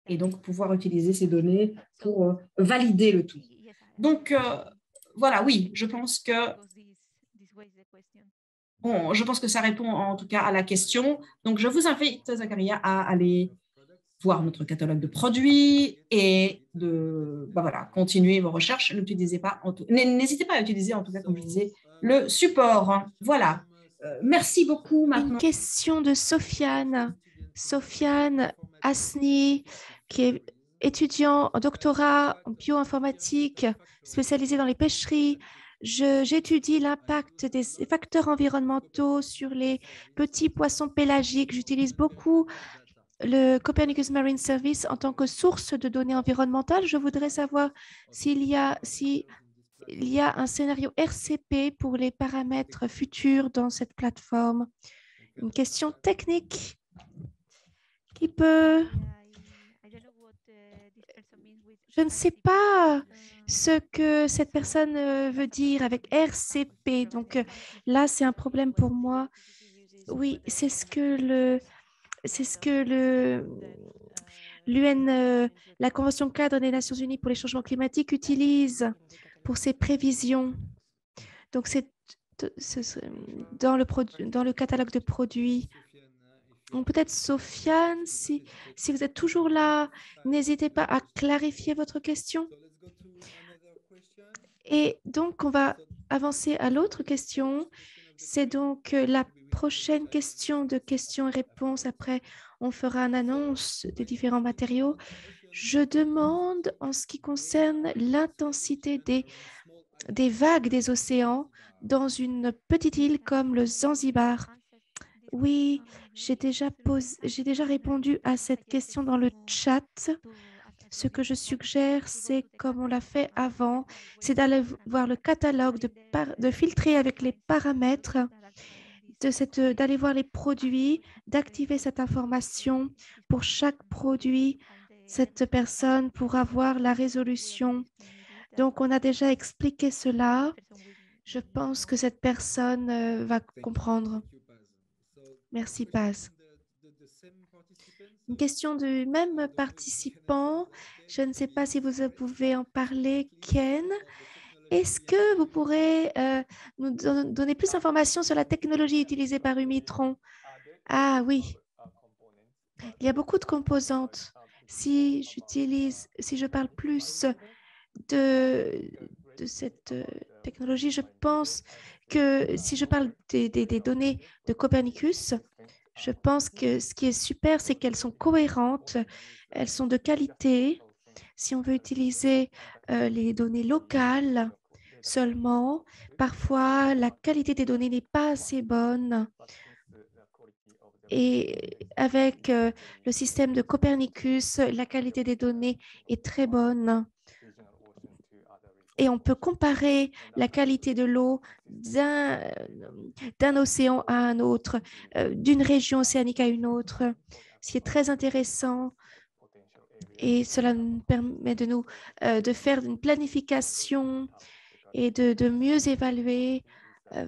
et donc pouvoir utiliser ces données pour euh, valider le tout. Donc, euh, voilà, oui, je pense que bon, je pense que ça répond en tout cas à la question. Donc, je vous invite, Zacharia, à aller voir notre catalogue de produits et de bah voilà, continuer vos recherches. N'utilisez pas, n'hésitez pas à utiliser, en tout cas, comme je disais, le support. Voilà. Euh, merci beaucoup Une maintenant. question de Sofiane. Sofiane Asni, qui est étudiant en doctorat en bioinformatique, spécialisé dans les pêcheries. J'étudie l'impact des facteurs environnementaux sur les petits poissons pélagiques. J'utilise beaucoup le Copernicus Marine Service en tant que source de données environnementales. Je voudrais savoir s'il y a, y a un scénario RCP pour les paramètres futurs dans cette plateforme. Une question technique qui peut... Je ne sais pas ce que cette personne euh, veut dire avec RCP. Donc euh, là, c'est un problème pour moi. Oui, c'est ce que le, c'est ce que le l'UN, euh, la Convention cadre des Nations Unies pour les changements climatiques utilise pour ses prévisions. Donc c'est dans le dans le catalogue de produits. Peut-être Sofiane, si, vous êtes toujours là, n'hésitez pas à clarifier votre question. Et donc, on va avancer à l'autre question. C'est donc euh, la prochaine question de questions et réponses. Après, on fera une annonce des différents matériaux. Je demande, en ce qui concerne l'intensité des vagues des océans dans une petite île comme le Zanzibar. Oui, j'ai déjà, posé- j'ai déjà répondu à cette question dans le chat. Ce que je suggère, c'est comme on l'a fait avant, c'est d'aller voir le catalogue, de, filtrer avec les paramètres, de cette, d'aller voir les produits, d'activer cette information pour chaque produit. Cette personne pourra voir la résolution. Donc, on a déjà expliqué cela. Je pense que cette personne euh, va comprendre. Merci, Paz. Une question du même participant. Je ne sais pas si vous pouvez en parler, Ken. Est-ce que vous pourrez euh, nous don- donner plus d'informations sur la technologie utilisée par Umitron? Ah oui, il y a beaucoup de composantes. Si j'utilise, si je parle plus de, de cette euh, technologie, je pense que si je parle des, données de Copernicus, je pense que ce qui est super, c'est qu'elles sont cohérentes, elles sont de qualité. Si on veut utiliser euh, les données locales seulement, parfois la qualité des données n'est pas assez bonne. Et avec euh, le système de Copernicus, la qualité des données est très bonne. Et on peut comparer la qualité de l'eau d'un océan à un autre, euh, d'une région océanique à une autre, ce qui est très intéressant. Et cela nous permet de nous euh, de faire une planification et de, mieux évaluer euh,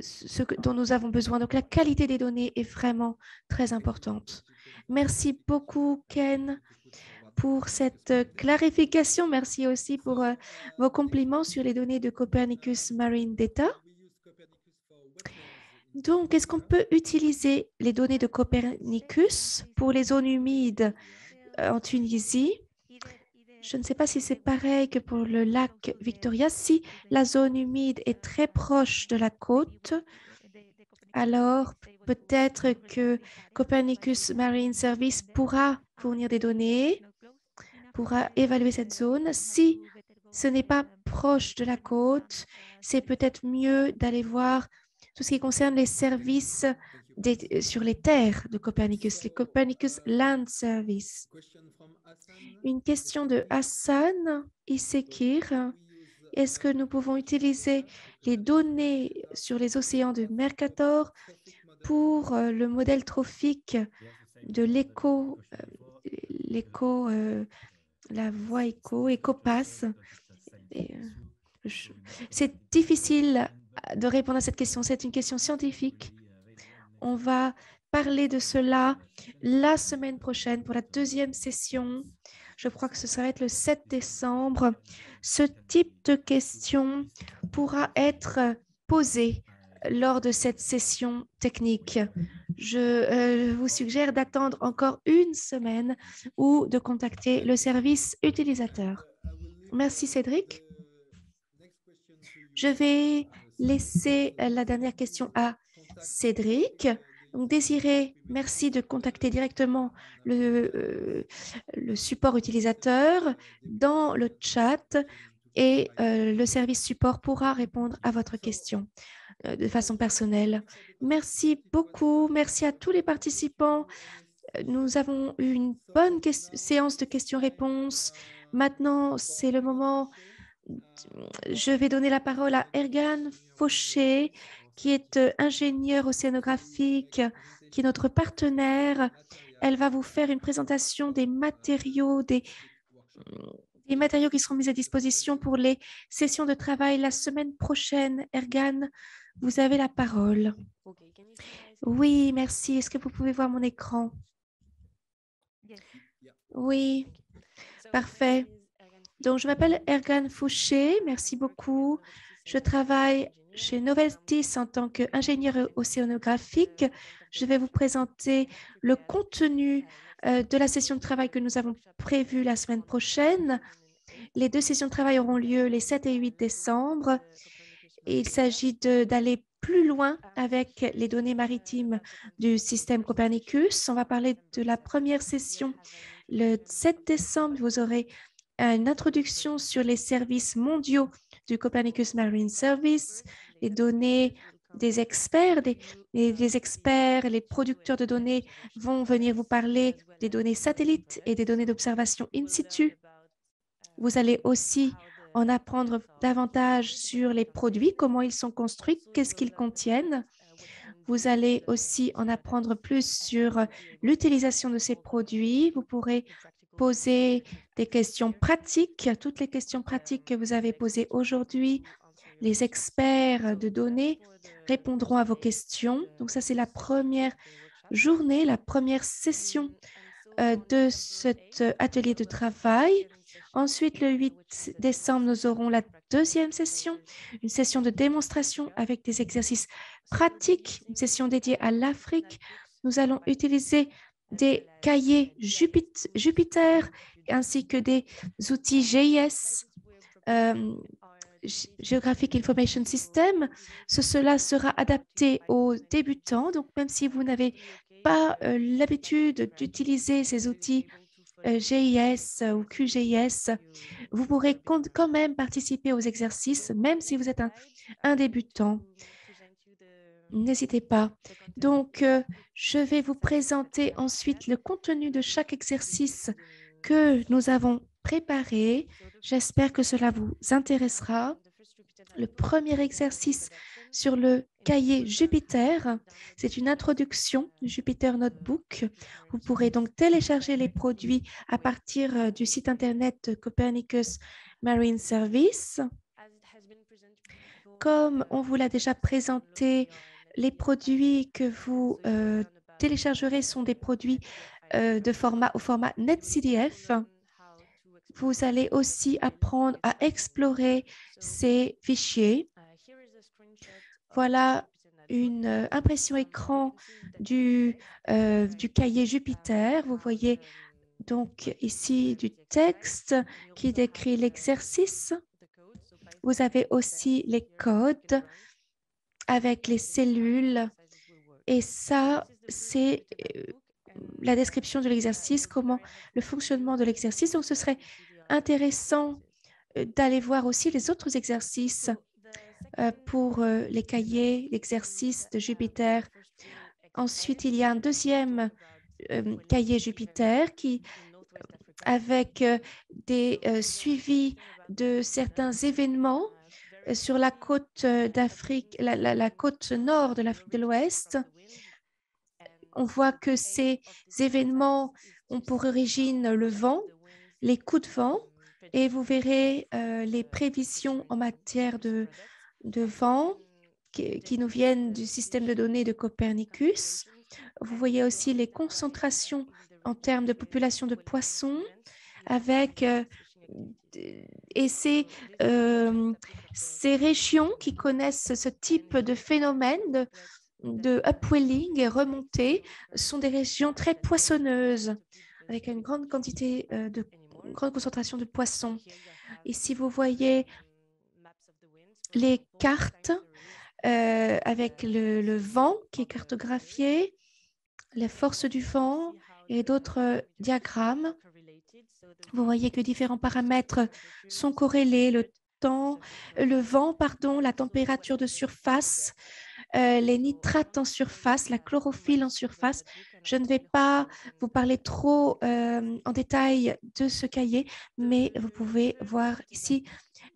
ce dont nous avons besoin. Donc la qualité des données est vraiment très importante. Merci beaucoup, Ken, pour cette euh, clarification. Merci aussi pour euh, vos compliments sur les données de Copernicus Marine Data. Donc, est-ce qu'on peut utiliser les données de Copernicus pour les zones humides euh, en Tunisie? Je ne sais pas si c'est pareil que pour le lac Victoria. Si la zone humide est très proche de la côte, alors peut-être que Copernicus Marine Service pourra fournir des données, pourra évaluer cette zone. Si ce n'est pas proche de la côte, c'est peut-être mieux d'aller voir tout ce qui concerne les services sur les terres de Copernicus, les Copernicus Land Service. Une question de Hassan Isekir. Est-ce que nous pouvons utiliser les données sur les océans de Mercator pour euh, le modèle trophique de l'écho, euh, euh, la voie écho, EcoPass Et, euh, C'est difficile de répondre à cette question. C'est une question scientifique. On va parler de cela la semaine prochaine pour la deuxième session Je crois que ce serait le 7 décembre. Ce type de question pourra être posé lors de cette session technique. Je euh, vous suggère d'attendre encore une semaine ou de contacter le service utilisateur. Merci Cédric. Je vais laisser la dernière question à Cédric. Donc, Désiré, merci de contacter directement le, euh, le support utilisateur dans le chat et euh, le service support pourra répondre à votre question euh, de façon personnelle. Merci beaucoup. Merci à tous les participants. Nous avons eu une bonne séance de questions-réponses. Maintenant, c'est le moment. Je vais donner la parole à Ergan Fauché, qui est euh, ingénieure océanographique, qui est notre partenaire. Elle va vous faire une présentation des matériaux, des, des matériaux qui seront mis à disposition pour les sessions de travail la semaine prochaine. Ergan, vous avez la parole. Oui, merci. Est-ce que vous pouvez voir mon écran? Oui, parfait. Donc, je m'appelle Ergan Fouché. Merci beaucoup. Je travaille chez Noveltis en tant qu'ingénieur océanographique. Je vais vous présenter le contenu euh, de la session de travail que nous avons prévue la semaine prochaine. Les deux sessions de travail auront lieu les 7 et 8 décembre. Il s'agit d'aller plus loin avec les données maritimes du système Copernicus. On va parler de la première session le 7 décembre. Vous aurez une introduction sur les services mondiaux du Copernicus Marine Service, les données des experts, des, les, experts, les producteurs de données vont venir vous parler des données satellites et des données d'observation in situ. Vous allez aussi en apprendre davantage sur les produits, comment ils sont construits, qu'est-ce qu'ils contiennent. Vous allez aussi en apprendre plus sur l'utilisation de ces produits. Vous pourrez poser des questions pratiques, toutes les questions pratiques que vous avez posées aujourd'hui les experts de données répondront à vos questions. Donc ça, c'est la première journée, la première session euh, de cet atelier de travail. Ensuite, le 8 décembre, nous aurons la deuxième session, une session de démonstration avec des exercices pratiques, une session dédiée à l'Afrique. Nous allons utiliser des cahiers Jupiter ainsi que des outils GIS euh, Geographic Information System, ce, cela sera adapté aux débutants. Donc, même si vous n'avez pas euh, l'habitude d'utiliser ces outils GIS ou QGIS, vous pourrez quand même participer aux exercices, même si vous êtes un, débutant. N'hésitez pas. Donc, euh, je vais vous présenter ensuite le contenu de chaque exercice que nous avons préparé. J'espère que cela vous intéressera. Le premier exercice sur le cahier Jupiter, c'est une introduction du Jupiter Notebook. Vous pourrez donc télécharger les produits à partir euh, du site internet Copernicus Marine Service. Comme on vous l'a déjà présenté, les produits que vous euh, téléchargerez sont des produits euh, au format NetCDF vous allez aussi apprendre à explorer ces fichiers. Voilà une euh, impression écran du, euh, du cahier Jupiter. Vous voyez donc ici du texte qui décrit l'exercice. Vous avez aussi les codes avec les cellules. Et ça, c'est euh, la description de l'exercice, comment le fonctionnement de l'exercice. Donc, ce serait intéressant euh, d'aller voir aussi les autres exercices euh, pour euh, les cahiers l'exercice de Jupiter. Ensuite, il y a un deuxième cahier Jupiter qui, avec des suivis de certains événements sur la côte d'Afrique, la, côte nord de l'Afrique de l'Ouest. On voit que ces événements ont pour origine le vent les coups de vent et vous verrez euh, les prévisions en matière de, de vent qui, nous viennent du système de données de Copernicus. Vous voyez aussi les concentrations en termes de population de poissons avec euh, et ces, euh, ces régions qui connaissent ce type de phénomène de, de upwelling et remontée sont des régions très poissonneuses avec une grande quantité euh, de une grande concentration de poissons. Ici, vous voyez les cartes euh, avec le, vent qui est cartographié, la force du vent et d'autres euh, diagrammes. Vous voyez que différents paramètres sont corrélés, le temps, le vent, pardon, la température de surface, euh, les nitrates en surface, la chlorophylle en surface. Je ne vais pas vous parler trop en détail de ce cahier, mais vous pouvez voir ici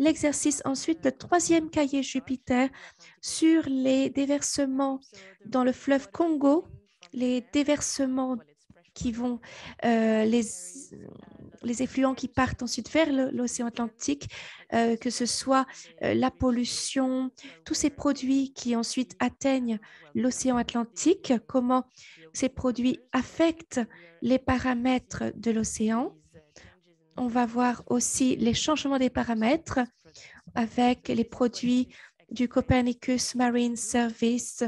l'exercice. Ensuite, le troisième cahier Jupiter sur les déversements dans le fleuve Congo, les déversements qui vont, euh, les, effluents qui partent ensuite vers l'océan Atlantique, euh, que ce soit euh, la pollution, tous ces produits qui ensuite atteignent l'océan Atlantique, comment ces produits affectent les paramètres de l'océan. On va voir aussi les changements des paramètres avec les produits du Copernicus Marine Service,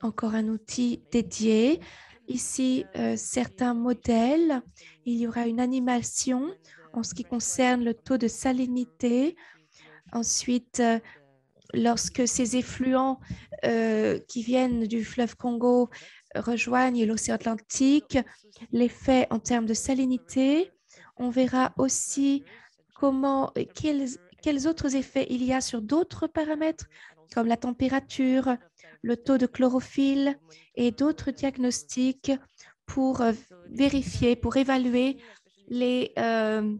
encore un outil dédié. Ici, euh, certains modèles. Il y aura une animation en ce qui concerne le taux de salinité. Ensuite, euh, lorsque ces effluents euh, qui viennent du fleuve Congo rejoignent l'océan Atlantique, l'effet en termes de salinité. On verra aussi comment, quels, quels autres effets il y a sur d'autres paramètres comme la température, le taux de chlorophylle et d'autres diagnostics pour euh, vérifier, pour évaluer les, euh,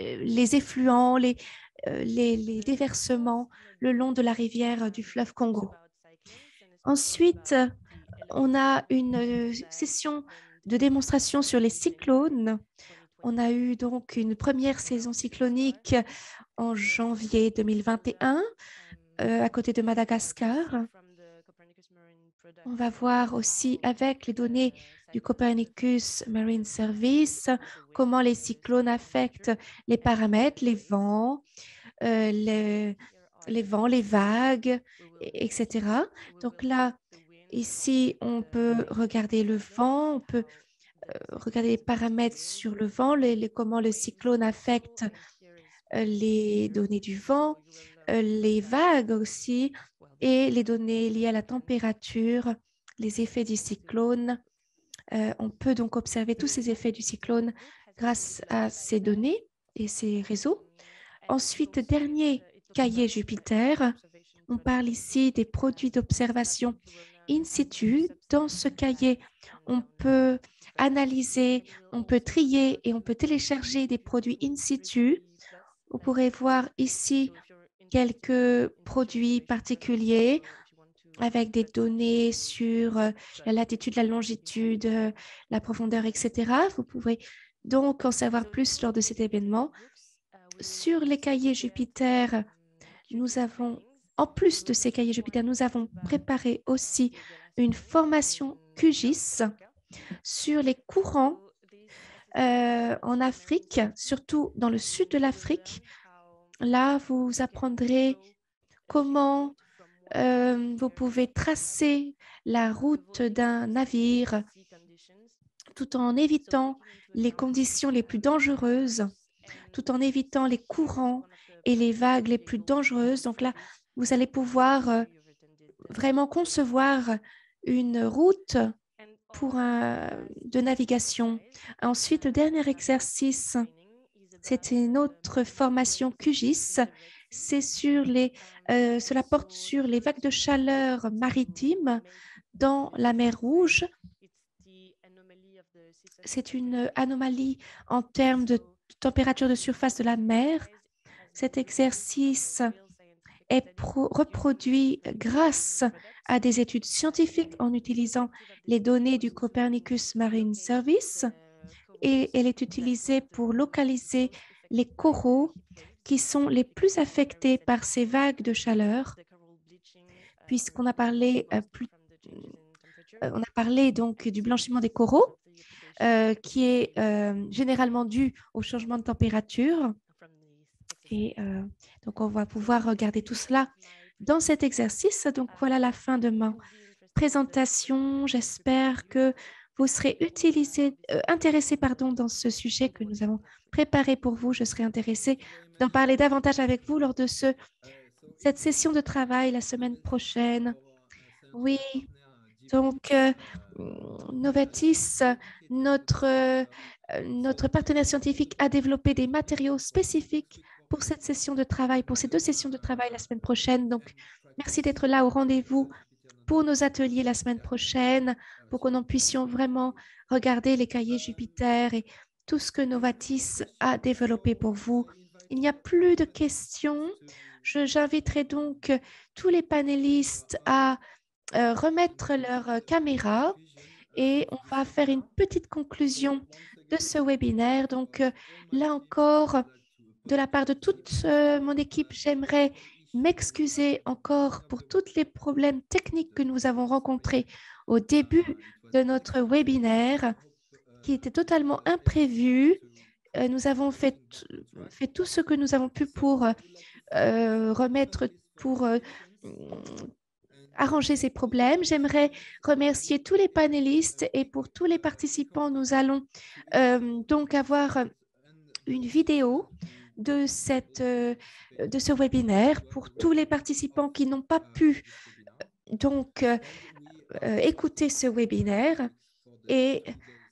euh, effluents, les déversements le long de la rivière du fleuve Congo. Ensuite, on a une euh, session de démonstration sur les cyclones. On a eu donc une première saison cyclonique en janvier 2021 euh, à côté de Madagascar. On va voir aussi avec les données du Copernicus Marine Service comment les cyclones affectent les paramètres, les vents, euh, les, les vents, les vagues, et- etc. Donc là, ici, on peut regarder le vent, on peut euh, regarder les paramètres sur le vent, comment le cyclone affecte euh, les données du vent, euh, les vagues aussi, et les données liées à la température, les effets du cyclone. On peut donc observer tous ces effets du cyclone grâce à ces données et ces réseaux. Ensuite, dernier cahier Jupiter, on parle ici des produits d'observation in situ. Dans ce cahier, on peut analyser, on peut trier et on peut télécharger des produits in situ. Vous pourrez voir ici quelques produits particuliers avec des données sur euh, la latitude, la longitude, euh, la profondeur, etc. Vous pourrez donc en savoir plus lors de cet événement. Sur les cahiers Jupiter, nous avons, en plus de ces cahiers Jupiter, nous avons préparé aussi une formation QGIS sur les courants euh, en Afrique, surtout dans le sud de l'Afrique. Là, vous apprendrez comment euh, vous pouvez tracer la route d'un navire tout en évitant les conditions les plus dangereuses, tout en évitant les courants et les vagues les plus dangereuses. Donc là, vous allez pouvoir euh, vraiment concevoir une route pour de navigation. Ensuite, le dernier exercice, c'est une autre formation QGIS. C'est sur les, euh, cela porte sur les vagues de chaleur maritimes dans la mer Rouge. C'est une anomalie en termes de température de surface de la mer. Cet exercice est pro- reproduit grâce à des études scientifiques en utilisant les données du Copernicus Marine Service et elle est utilisée pour localiser les coraux qui sont les plus affectés par ces vagues de chaleur, puisqu'on a parlé euh, euh, on a parlé donc du blanchiment des coraux. euh, qui est généralement due au changement de température. Et euh, donc, on va pouvoir regarder tout cela dans cet exercice. Donc, voilà la fin de ma présentation. J'espère que vous serez utilisé, euh, intéressé pardon, dans ce sujet que nous avons préparé pour vous. Je serai intéressée d'en parler davantage avec vous lors de ce, cette session de travail la semaine prochaine. Oui, donc euh, Novatis, notre, notre partenaire scientifique, a développé des matériaux spécifiques pour cette session de travail, pour ces deux sessions de travail la semaine prochaine. Donc, merci d'être là au rendez-vous pour nos ateliers la semaine prochaine, pour que nous puissions vraiment regarder les cahiers Jupiter et tout ce que Novatis a développé pour vous. Il n'y a plus de questions. J'inviterai donc tous les panélistes à euh, remettre leur euh, caméra et on va faire une petite conclusion de ce webinaire. Donc euh, là encore, de la part de toute euh, mon équipe, j'aimerais m'excuser encore pour tous les problèmes techniques que nous avons rencontrés au début de notre webinaire, qui était totalement imprévu. Euh, nous avons fait, tout ce que nous avons pu pour euh, remettre, pour arranger ces problèmes. J'aimerais remercier tous les panélistes et pour tous les participants, nous allons donc avoir une vidéo de, euh, de ce webinaire pour tous les participants qui n'ont pas pu euh, donc euh, écouter ce webinaire et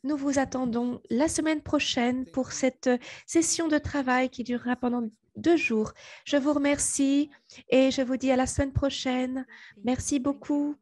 nous vous attendons la semaine prochaine pour cette session de travail qui durera pendant deux jours. Je vous remercie et je vous dis à la semaine prochaine. Merci beaucoup.